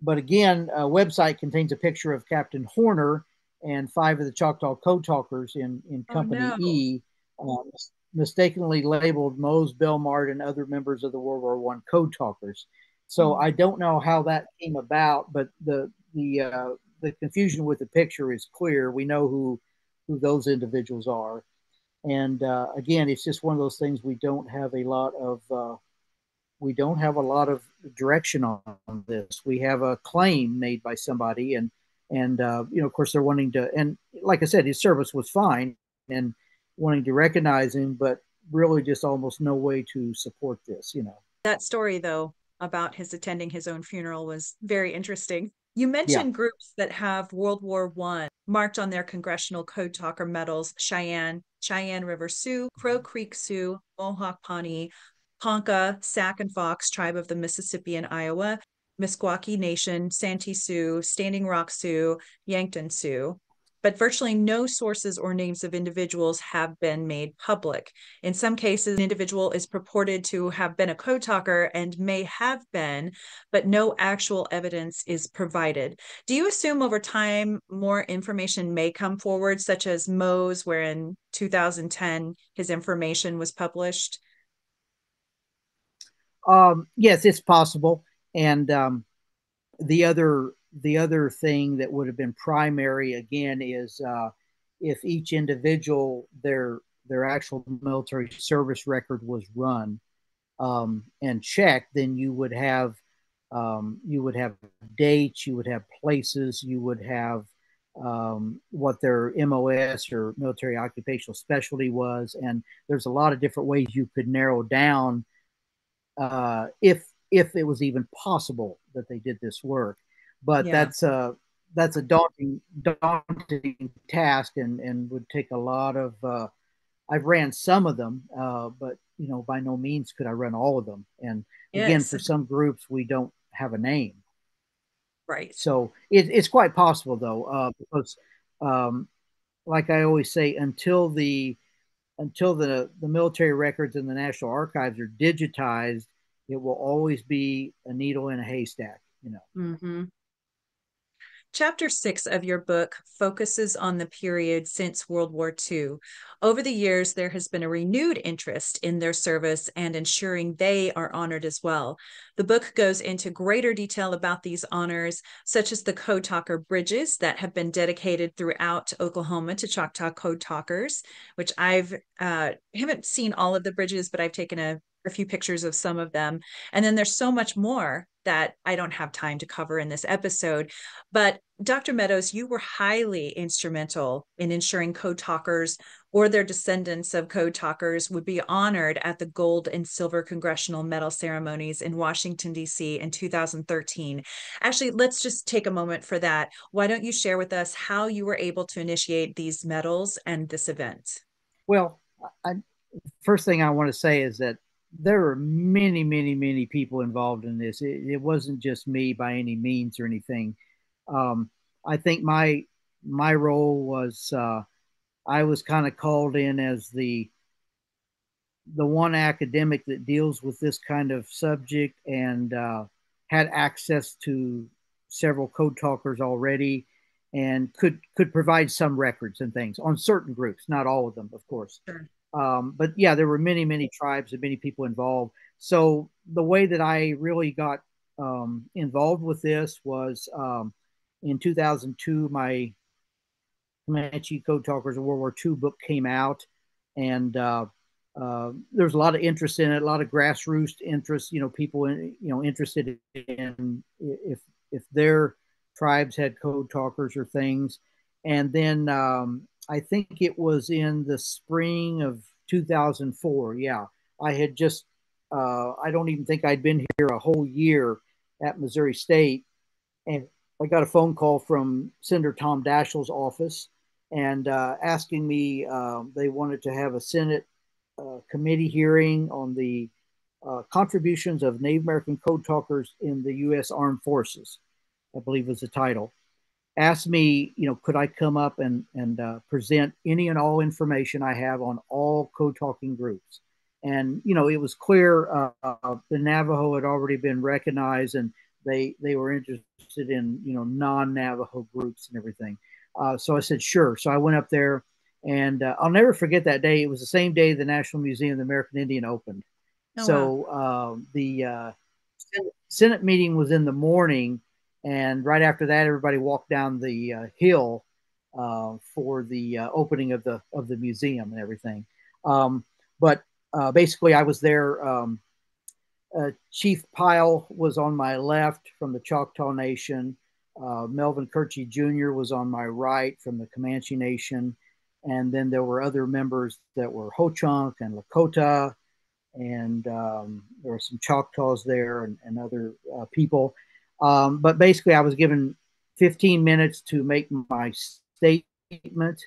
but again, a website contains a picture of Captain Horner and five of the Choctaw code talkers in, in oh, Company oh, no. E, um, mistakenly labeled Mose Belmard and other members of the World War One code talkers. So mm-hmm. I don't know how that came about, but the the uh, the confusion with the picture is clear. We know who who those individuals are, and uh, again, it's just one of those things we don't have a lot of uh, we don't have a lot of direction on, on this. We have a claim made by somebody, and and uh, you know, of course, they're wanting to. And like I said, his service was fine, and wanting to recognize him, but really just almost no way to support this. You know, that story though about his attending his own funeral was very interesting. You mentioned yeah. groups that have World War One marked on their congressional code talker medals: Cheyenne, Cheyenne River Sioux, Crow Creek Sioux, Mohawk Pawnee, Ponca, Sac and Fox tribe of the Mississippi and Iowa, Meskwaki Nation, Santee Sioux, Standing Rock Sioux, Yankton Sioux. But virtually no sources or names of individuals have been made public. In some cases, an individual is purported to have been a code talker and may have been, but no actual evidence is provided. Do you assume over time more information may come forward, such as Mose, where in 2010 his information was published? Um, yes, it's possible. And um, the other the other thing that would have been primary again is uh, if each individual their their actual military service record was run um, and checked, then you would have um, you would have dates, you would have places, you would have um, what their MOS or military occupational specialty was, and there's a lot of different ways you could narrow down uh, if if it was even possible that they did this work. But yeah. that's a that's a daunting daunting task and and would take a lot of. Uh, I've ran some of them, uh, but you know by no means could I run all of them. And yes. again, for some groups, we don't have a name. Right. So it, it's quite possible though, uh, because um, like I always say, until the until the, the military records in the National Archives are digitized, it will always be a needle in a haystack, you know. Mm-hmm. Chapter six of your book focuses on the period since World War II. Over the years, there has been a renewed interest in their service and ensuring they are honored as well. The book goes into greater detail about these honors, such as the Code Talker bridges that have been dedicated throughout Oklahoma to Choctaw Code Talkers, which I've uh, haven't seen all of the bridges, but I've taken a a few pictures of some of them. And then there's so much more that I don't have time to cover in this episode. But Dr. Meadows, you were highly instrumental in ensuring code talkers or their descendants of code talkers would be honored at the gold and silver congressional medal ceremonies in Washington, D.C. in 2013. Actually, let's just take a moment for that. Why don't you share with us how you were able to initiate these medals and this event? Well, I, first thing I want to say is that there were many, many, many people involved in this. It, it wasn't just me by any means or anything. Um, I think my my role was uh, I was kind of called in as the the one academic that deals with this kind of subject and uh, had access to several code talkers already and could could provide some records and things on certain groups, not all of them, of course. Sure. Um, but yeah, there were many, many tribes and many people involved. So the way that I really got um, involved with this was um, in 2002, my Comanche Code Talkers of World War II book came out, and uh, uh, there's a lot of interest in it, a lot of grassroots interest. You know, people in, you know interested in if if their tribes had code talkers or things, and then um, I think it was in the spring of 2004. Yeah, I had just, uh, I don't even think I'd been here a whole year at Missouri State. And I got a phone call from Senator Tom Daschle's office. and uh, asking me. Uh, they wanted to have a Senate uh, committee hearing on the uh, contributions of Native American code talkers in the U.S. Armed Forces. I believe was the title. Asked me, you know, could I come up and and uh, present any and all information I have on all code talking groups and you know it was clear uh, uh, the Navajo had already been recognized, and they they were interested in you know non-Navajo groups and everything. Uh, so I said sure. So I went up there, and uh, I'll never forget that day. It was the same day the National Museum of the American Indian opened. Oh, so wow. Um, the uh, Senate, Senate meeting was in the morning, and right after that, everybody walked down the uh, hill for the opening of the of the museum and everything. Um, but uh, basically, I was there. Um, uh, Chief Pyle was on my left from the Choctaw Nation. Uh, Melvin Kerchee Jr. was on my right from the Comanche Nation. And then there were other members that were Ho Chunk and Lakota. And um, there were some Choctaws there and, and other uh, people. Um, but basically, I was given 15 minutes to make my statement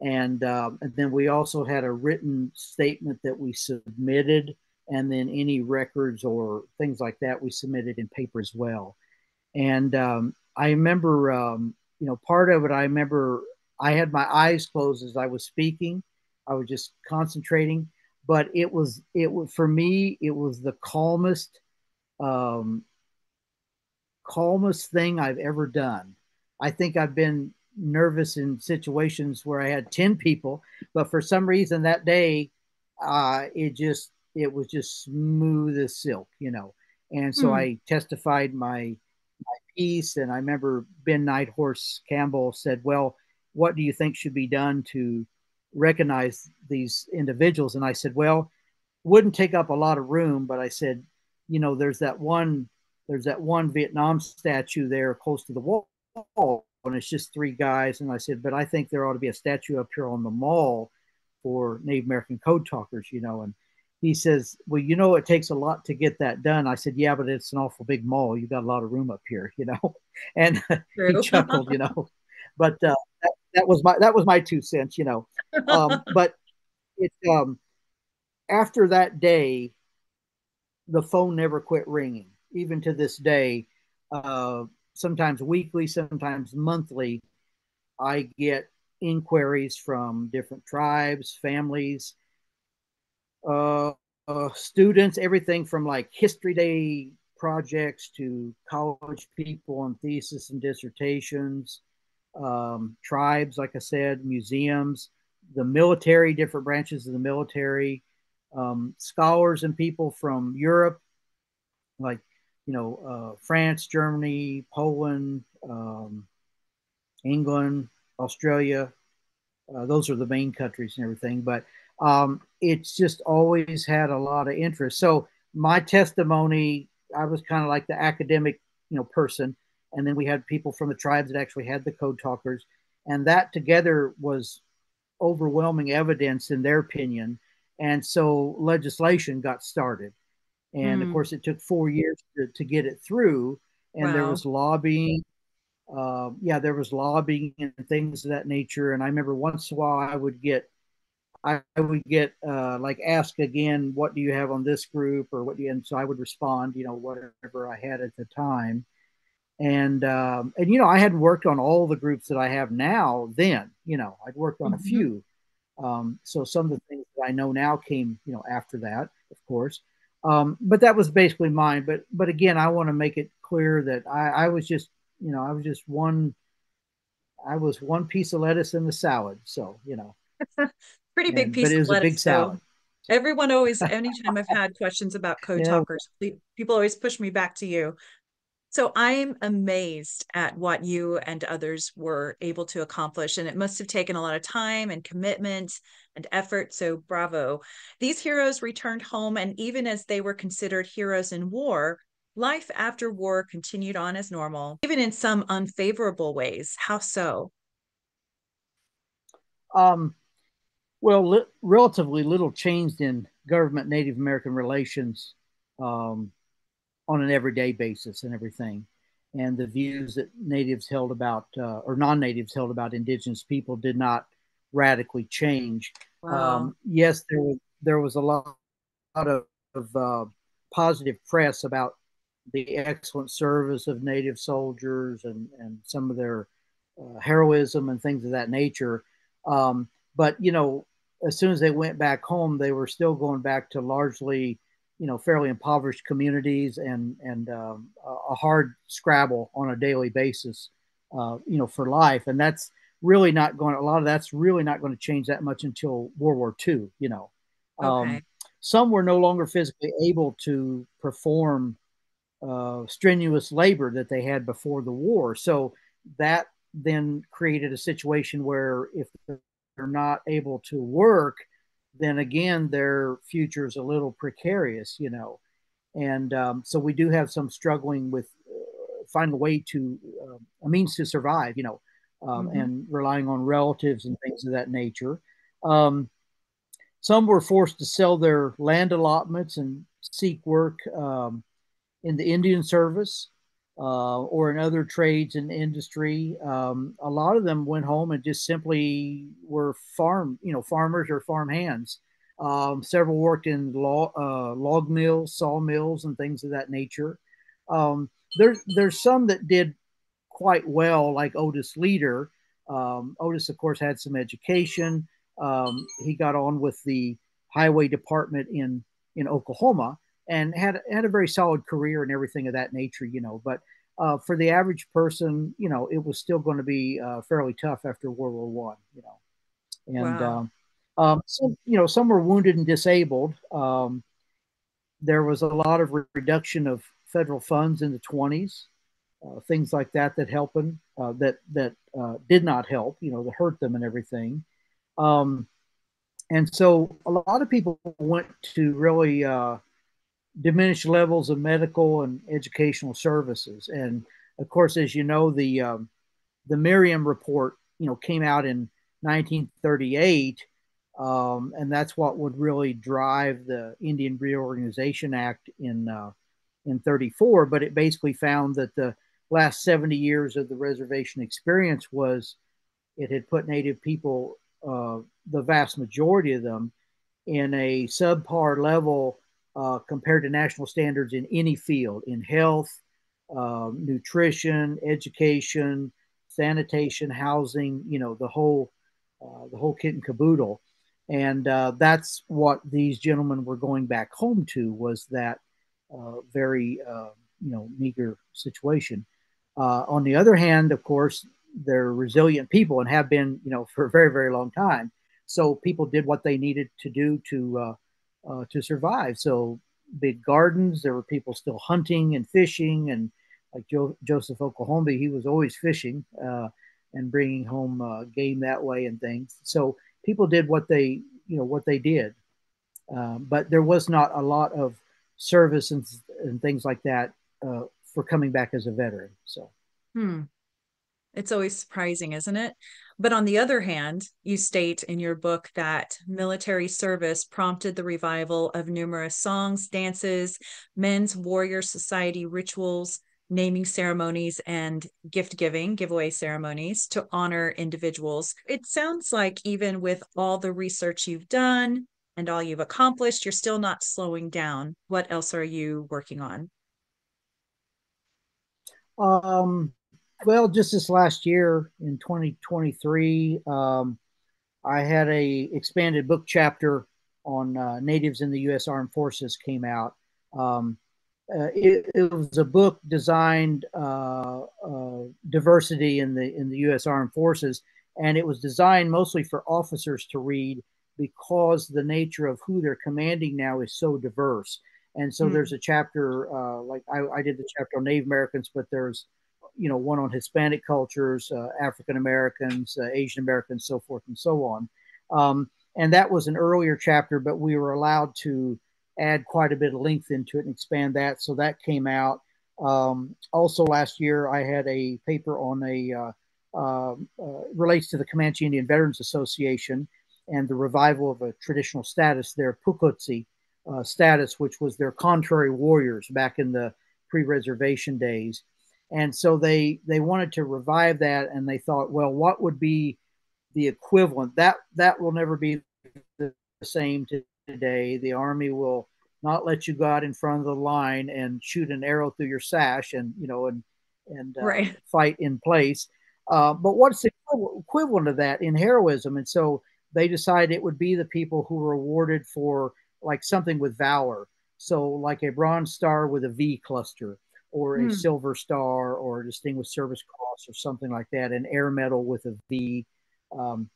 and, uh, and then we also had a written statement that we submitted, and then any records or things like that we submitted in paper as well. And um, I remember, um, you know, part of it, I remember I had my eyes closed as I was speaking. I was just concentrating, but it was, it was for me, it was the calmest, um, calmest thing I've ever done. I think I've been nervous in situations where I had 10 people, but for some reason that day, uh, it just, it was just smooth as silk, you know. And so mm. I testified my, my piece. And I remember Ben Nighthorse Campbell said, Well, what do you think should be done to recognize these individuals? And I said, Well, wouldn't take up a lot of room, but I said, you know, there's that one, there's that one Vietnam statue there close to the wall and it's just three guys. And I said, but I think there ought to be a statue up here on the mall for Native American code talkers, you know. And he says, well, you know, it takes a lot to get that done. I said, yeah, but it's an awful big mall. You got a lot of room up here, you know. And he chuckled, you know. But uh, that, that, was my that was my two cents, you know. Um, but it um, after that day, the phone never quit ringing, even to this day. Uh, sometimes weekly, sometimes monthly, I get inquiries from different tribes, families, uh, uh, students, everything from like history day projects to college people on thesis and dissertations, um, tribes, like I said, museums, the military, different branches of the military, um, scholars and people from Europe, like you know, uh, France, Germany, Poland, um, England, Australia. Uh, those are the main countries and everything. But um, it's just always had a lot of interest. So my testimony, I was kind of like the academic, you know, person, and then we had people from the tribes that actually had the code talkers, and that together was overwhelming evidence in their opinion. And so legislation got started. And mm. of course, it took four years to, to get it through. And wow. there was lobbying. Uh, yeah, there was lobbying and things of that nature. And I remember once in a while I would get, I, I would get uh, like ask again, what do you have on this group or what do you, and so I would respond, you know, whatever I had at the time. And, um, and, you know, I hadn't worked on all the groups that I have now then, you know, I'd worked on mm-hmm. a few. Um, so some of the things that I know now came, you know, after that, of course. Um, but that was basically mine. But but again, I want to make it clear that I, I was just you know I was just one I was one piece of lettuce in the salad. So you know, pretty big and, piece. But it was lettuce, a big salad. So everyone always, anytime I've had questions about code yeah. people always push me back to you. So I'm amazed at what you and others were able to accomplish. And it must have taken a lot of time and commitment and effort. So bravo. These heroes returned home, and even as they were considered heroes in war, life after war continued on as normal, even in some unfavorable ways. How so? Um, well, li- relatively little changed in government Native American relations um, on an everyday basis and everything. and the views that natives held about uh, or non-natives held about indigenous people did not radically change. Wow. Um, yes, there was there was a lot, lot of, of uh, positive press about the excellent service of native soldiers and, and some of their uh, heroism and things of that nature. Um, but you know, as soon as they went back home, they were still going back to largely, you know, fairly impoverished communities and and um, a hard scrabble on a daily basis, uh, you know, for life. And that's really not going. A lot of that's really not going to change that much until World War II. You know, um, some were no longer physically able to perform uh, strenuous labor that they had before the war. So that then created a situation where if they're not able to work, then again their future is a little precarious, you know. And um, so we do have some struggling with uh, finding a way to uh, a means to survive, you know, um, mm-hmm. and relying on relatives and things of that nature. Um, some were forced to sell their land allotments and seek work um, in the Indian service uh, or in other trades and industry. Um, a lot of them went home and just simply were farm, you know, farmers or farm hands. Um, several worked in log, uh, log mills, sawmills, and things of that nature. Um, there's there's some that did quite well, like Otis Leader. Um, Otis, of course, had some education. Um, he got on with the highway department in in Oklahoma, and had had a very solid career and everything of that nature, you know. But uh, for the average person, you know, it was still going to be uh, fairly tough after World War One, you know. And wow. um, um, some, you know, some were wounded and disabled. Um, there was a lot of re- reduction of federal funds in the 20s, uh, things like that that helping uh, that that uh, did not help, you know, that hurt them and everything. Um, and so a lot of people went to really uh, diminished levels of medical and educational services. And of course, as you know, the um, the Merriam report, you know, came out in 1938, um, and that's what would really drive the Indian Reorganization Act in uh, in 34. But it basically found that the last 70 years of the reservation experience was it had put Native people, uh, the vast majority of them, in a subpar level uh, compared to national standards in any field in health, uh, nutrition, education, sanitation, housing, you know, the whole, uh, the whole kit and caboodle. And uh, that's what these gentlemen were going back home to was that uh, very, uh, you know, meager situation. on the other hand, of course, they're resilient people and have been, you know, for a very, very long time. So people did what they needed to do to uh, to survive. So big gardens. There were people still hunting and fishing, and like jo- Joseph Oklahombi, he was always fishing uh, and bringing home uh, game that way and things. So people did what they you know what they did, um, but there was not a lot of service and, and things like that uh, for coming back as a veteran. So. Hmm. It's always surprising, isn't it? But on the other hand, you state in your book that military service prompted the revival of numerous songs, dances, men's warrior society rituals, naming ceremonies, and gift giving, giveaway ceremonies to honor individuals. It sounds like even with all the research you've done and all you've accomplished, you're still not slowing down. What else are you working on? Um, well, just this last year in 2023, um, I had a expanded book chapter on uh, natives in the U.S. Armed Forces came out. Um, uh, it, it, was a book designed uh, uh diversity in the in the U.S. Armed Forces, and it was designed mostly for officers to read because the nature of who they're commanding now is so diverse. And so mm-hmm. there's a chapter uh, like I, I, did the chapter on Native Americans, but there's you know, one on Hispanic cultures, uh, African Americans, uh, Asian Americans, so forth and so on. Um, and that was an earlier chapter, but we were allowed to add quite a bit of length into it and expand that. So that came out. Um, also, last year I had a paper on a uh, um, uh, relates to the Comanche Indian Veterans Association and the revival of a traditional status, their Pukutsi uh, status, which was their contrary warriors back in the pre-reservation days and so they they wanted to revive that, and they thought, well, what would be the equivalent? That that will never be the same today. The Army will not let you go out in front of the line and shoot an arrow through your sash, and you know, and and uh, right. fight in place. Uh, but what's the equivalent of that in heroism? And so they decided it would be the people who were awarded for like something with valor. So, like a Bronze Star with a V cluster, or a mm. Silver Star, or a Distinguished Service Cross, or something like that, an Air Medal with a V. Um,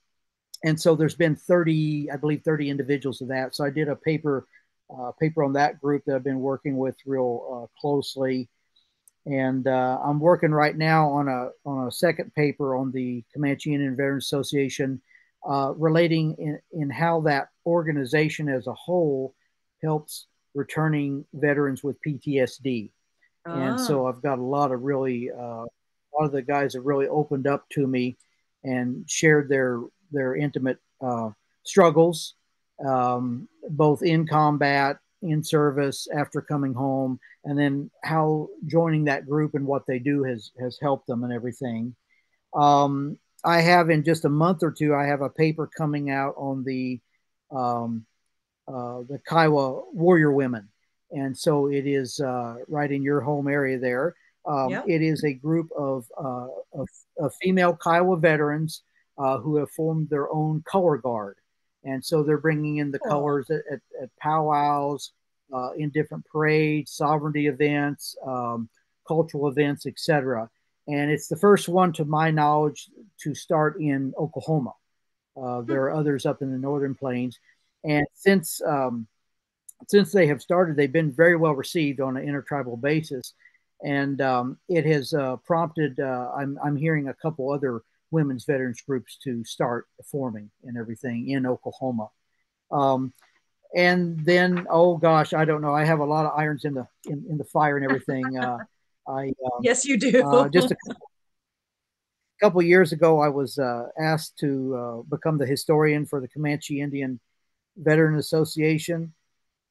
and so there's been 30, I believe, 30 individuals of that. So I did a paper, uh, paper on that group that I've been working with real uh, closely, and uh, I'm working right now on a on a second paper on the Comanche Indian Veterans Association, uh, relating in, in how that organization as a whole helps returning veterans with PTSD. And so ah. I've got a lot of really, uh, a lot of the guys have really opened up to me and shared their their intimate uh, struggles, um, both in combat, in service, after coming home, and then how joining that group and what they do has has helped them and everything. Um, I have in just a month or two, I have a paper coming out on the um, uh, the Kiowa warrior women. And so it is uh, right in your home area there. Um, yep. It is a group of, uh, of, of, female Kiowa veterans uh, who have formed their own color guard. And so they're bringing in the cool. colors at, at, at powwows, uh, in different parades, sovereignty events, um, cultural events, etc. And it's the first one, to my knowledge, to start in Oklahoma. Uh, there are others up in the northern plains, and since um, since they have started, they've been very well received on an intertribal basis, and um, it has uh, prompted. Uh, I'm I'm hearing a couple other women's veterans groups to start forming and everything in Oklahoma. Um, and then, oh gosh, I don't know. I have a lot of irons in the in, in the fire and everything. Uh, I um, yes, you do. uh, just a couple years ago, I was uh, asked to uh, become the historian for the Comanche Indian Veteran Association,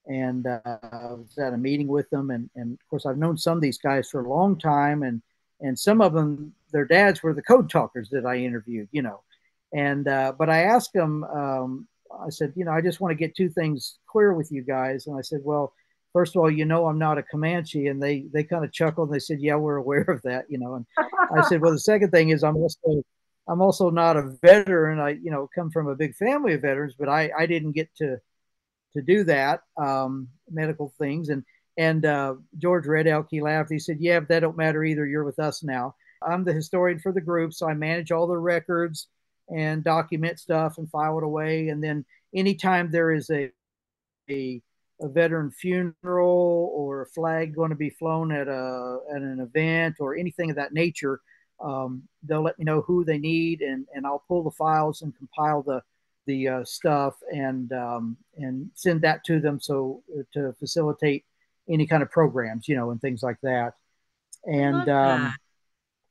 and uh, I was at a meeting with them. And, and of course, I've known some of these guys for a long time, and and some of them, their dads were the code talkers that I interviewed, you know. And uh, but I asked them, um, I said, you know, I just want to get two things clear with you guys. And I said, well, first of all, you know, I'm not a Comanche, and they they kind of chuckled. And they said, yeah, we're aware of that, you know. And I said, well, the second thing is I'm also I'm also not a veteran. I you know come from a big family of veterans, but I I didn't get to to do that um, medical things. And and uh, George Red Elk he laughed. He said, "Yeah, but that don't matter either. You're with us now. I'm the historian for the group, so I manage all the records and document stuff and file it away. And then anytime there is a a, a veteran funeral or a flag going to be flown at a at an event or anything of that nature." Um, they'll let me know who they need, and, and I'll pull the files and compile the the uh, stuff and um, and send that to them so uh, to facilitate any kind of programs, you know, and things like that. And um,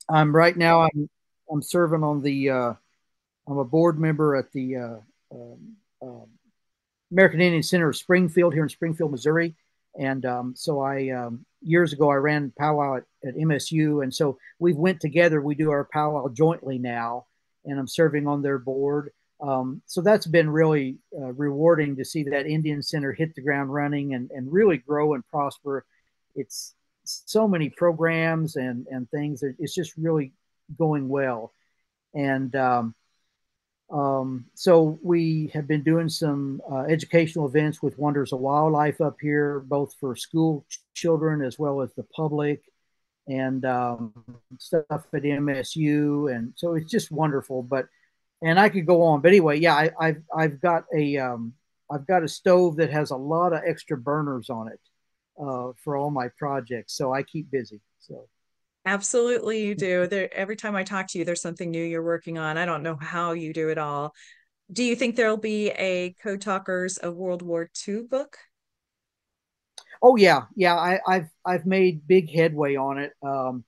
I'm right now I'm I'm serving on the uh, I'm a board member at the uh, um, um, American Indian Center of Springfield here in Springfield, Missouri. And um, so I um, years ago I ran powwow at, at, MSU, and so we went together. We do our powwow jointly now, and I'm serving on their board. Um, so that's been really uh, rewarding to see that Indian Center hit the ground running and, and really grow and prosper. It's so many programs and, and things. That it's just really going well. And um, um, so we have been doing some uh, educational events with Wonders of Wildlife up here, both for school children as well as the public and um, stuff at MSU. And so it's just wonderful. But and I could go on. But anyway, yeah, I, have I've got a um, I've got a stove that has a lot of extra burners on it uh, for all my projects, so I keep busy. So absolutely, you do. There, every time I talk to you, there's something new you're working on. I don't know how you do it all. Do you think there'll be a Code Talkers of World War II book? Oh yeah, yeah. I, have I've made big headway on it. Um,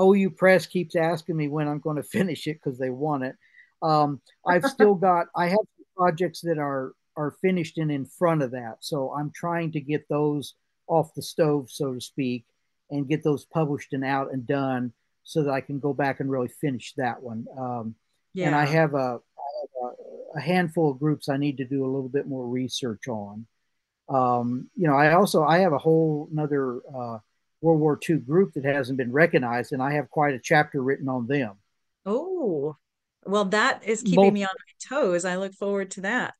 OU Press keeps asking me when I'm going to finish it because they want it. Um, I've still got I have projects that are are finished and in front of that, so I'm trying to get those off the stove, so to speak. and get those published and out and done so that I can go back and really finish that one. Um, yeah. And I have, a, a, handful of groups I need to do a little bit more research on. Um, you know, I also I have a whole another uh, World War II group that hasn't been recognized, and I have quite a chapter written on them. Oh, well, that is keeping me on my toes. I look forward to that.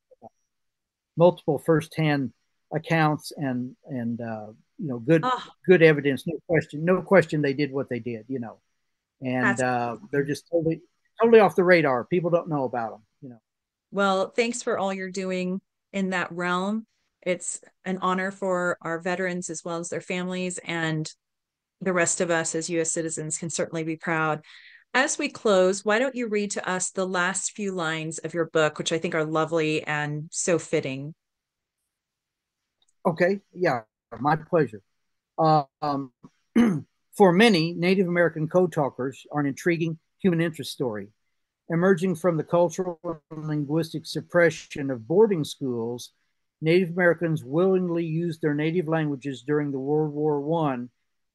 Multiple firsthand accounts and and uh, you know good oh. good evidence. No question, no question. They did what they did. You know, and uh, they're just totally totally off the radar. People don't know about them. You know. Well, thanks for all you're doing in that realm. It's an honor for our veterans as well as their families and the rest of us as U.S. citizens can certainly be proud. As we close, why don't you read to us the last few lines of your book, which I think are lovely and so fitting? Okay, yeah, my pleasure. Um, for many, Native American code talkers are an intriguing human interest story. Emerging from the cultural and linguistic suppression of boarding schools, Native Americans willingly used their native languages during the World War I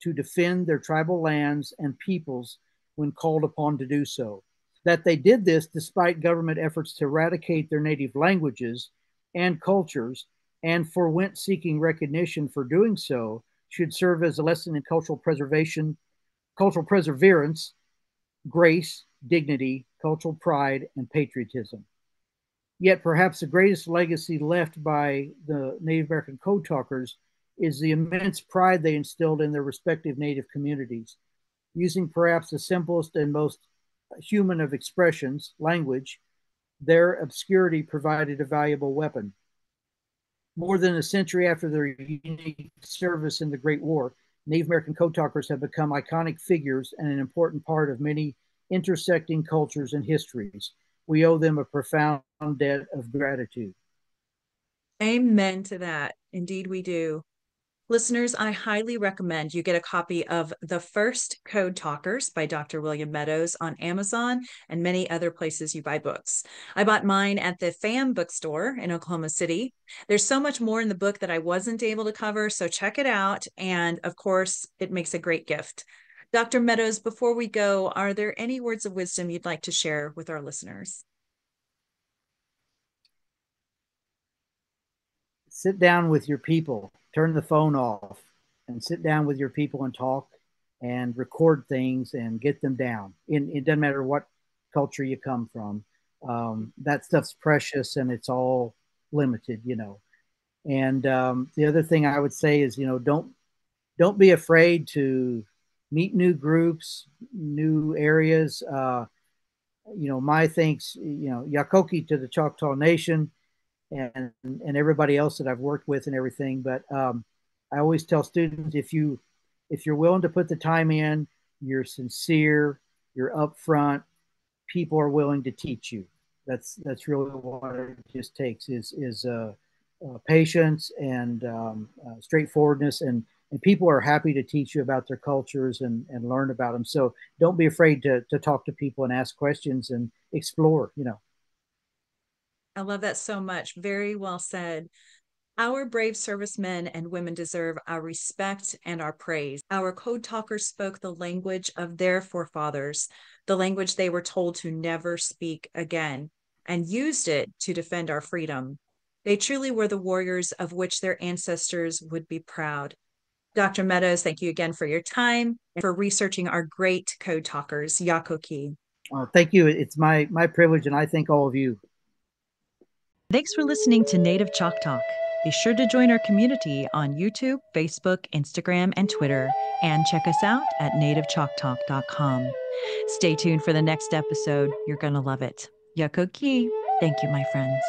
to defend their tribal lands and peoples when called upon to do so. That they did this despite government efforts to eradicate their native languages and cultures and forwent seeking recognition for doing so should serve as a lesson in cultural preservation, cultural perseverance, grace, dignity, cultural pride, and patriotism. Yet perhaps the greatest legacy left by the Native American code talkers is the immense pride they instilled in their respective Native communities using perhaps the simplest and most human of expressions, language, their obscurity provided a valuable weapon. More than a century after their unique service in the Great War, Native American code talkers have become iconic figures and an important part of many intersecting cultures and histories. We owe them a profound debt of gratitude. Amen to that. Indeed, we do. Listeners, I highly recommend you get a copy of The First Code Talkers by Dr. William Meadows on Amazon and many other places you buy books. I bought mine at the FAM bookstore in Oklahoma City. There's so much more in the book that I wasn't able to cover, so check it out. And of course, it makes a great gift. Dr. Meadows, before we go, are there any words of wisdom you'd like to share with our listeners? Sit down with your people turn the phone off and sit down with your people and talk and record things and get them down. It doesn't matter what culture you come from. Um, that stuff's precious and it's all limited, you know. And um, the other thing I would say is, you know, don't don't be afraid to meet new groups, new areas. Uh, you know, my thanks, you know, Yakoke to the Choctaw Nation and and everybody else that I've worked with and everything. But um, I always tell students if you if you're willing to put the time in, you're sincere, you're upfront, people are willing to teach you. That's that's really what it just takes is is uh, uh, patience and um, uh, straightforwardness and and people are happy to teach you about their cultures and, and learn about them. So don't be afraid to, to talk to people and ask questions and explore, you know. I love that so much. Very well said. Our brave servicemen and women deserve our respect and our praise. Our code talkers spoke the language of their forefathers, the language they were told to never speak again, and used it to defend our freedom. They truly were the warriors of which their ancestors would be proud. Dr. Meadows, thank you again for your time and for researching our great code talkers, Yakoke. Uh, thank you. It's my my privilege, and I thank all of you. Thanks for listening to Native ChocTalk. Be sure to join our community on YouTube, Facebook, Instagram, and Twitter, and check us out at nativechoctalk.com. Stay tuned for the next episode. You're going to love it. Yakoke. Thank you, my friends.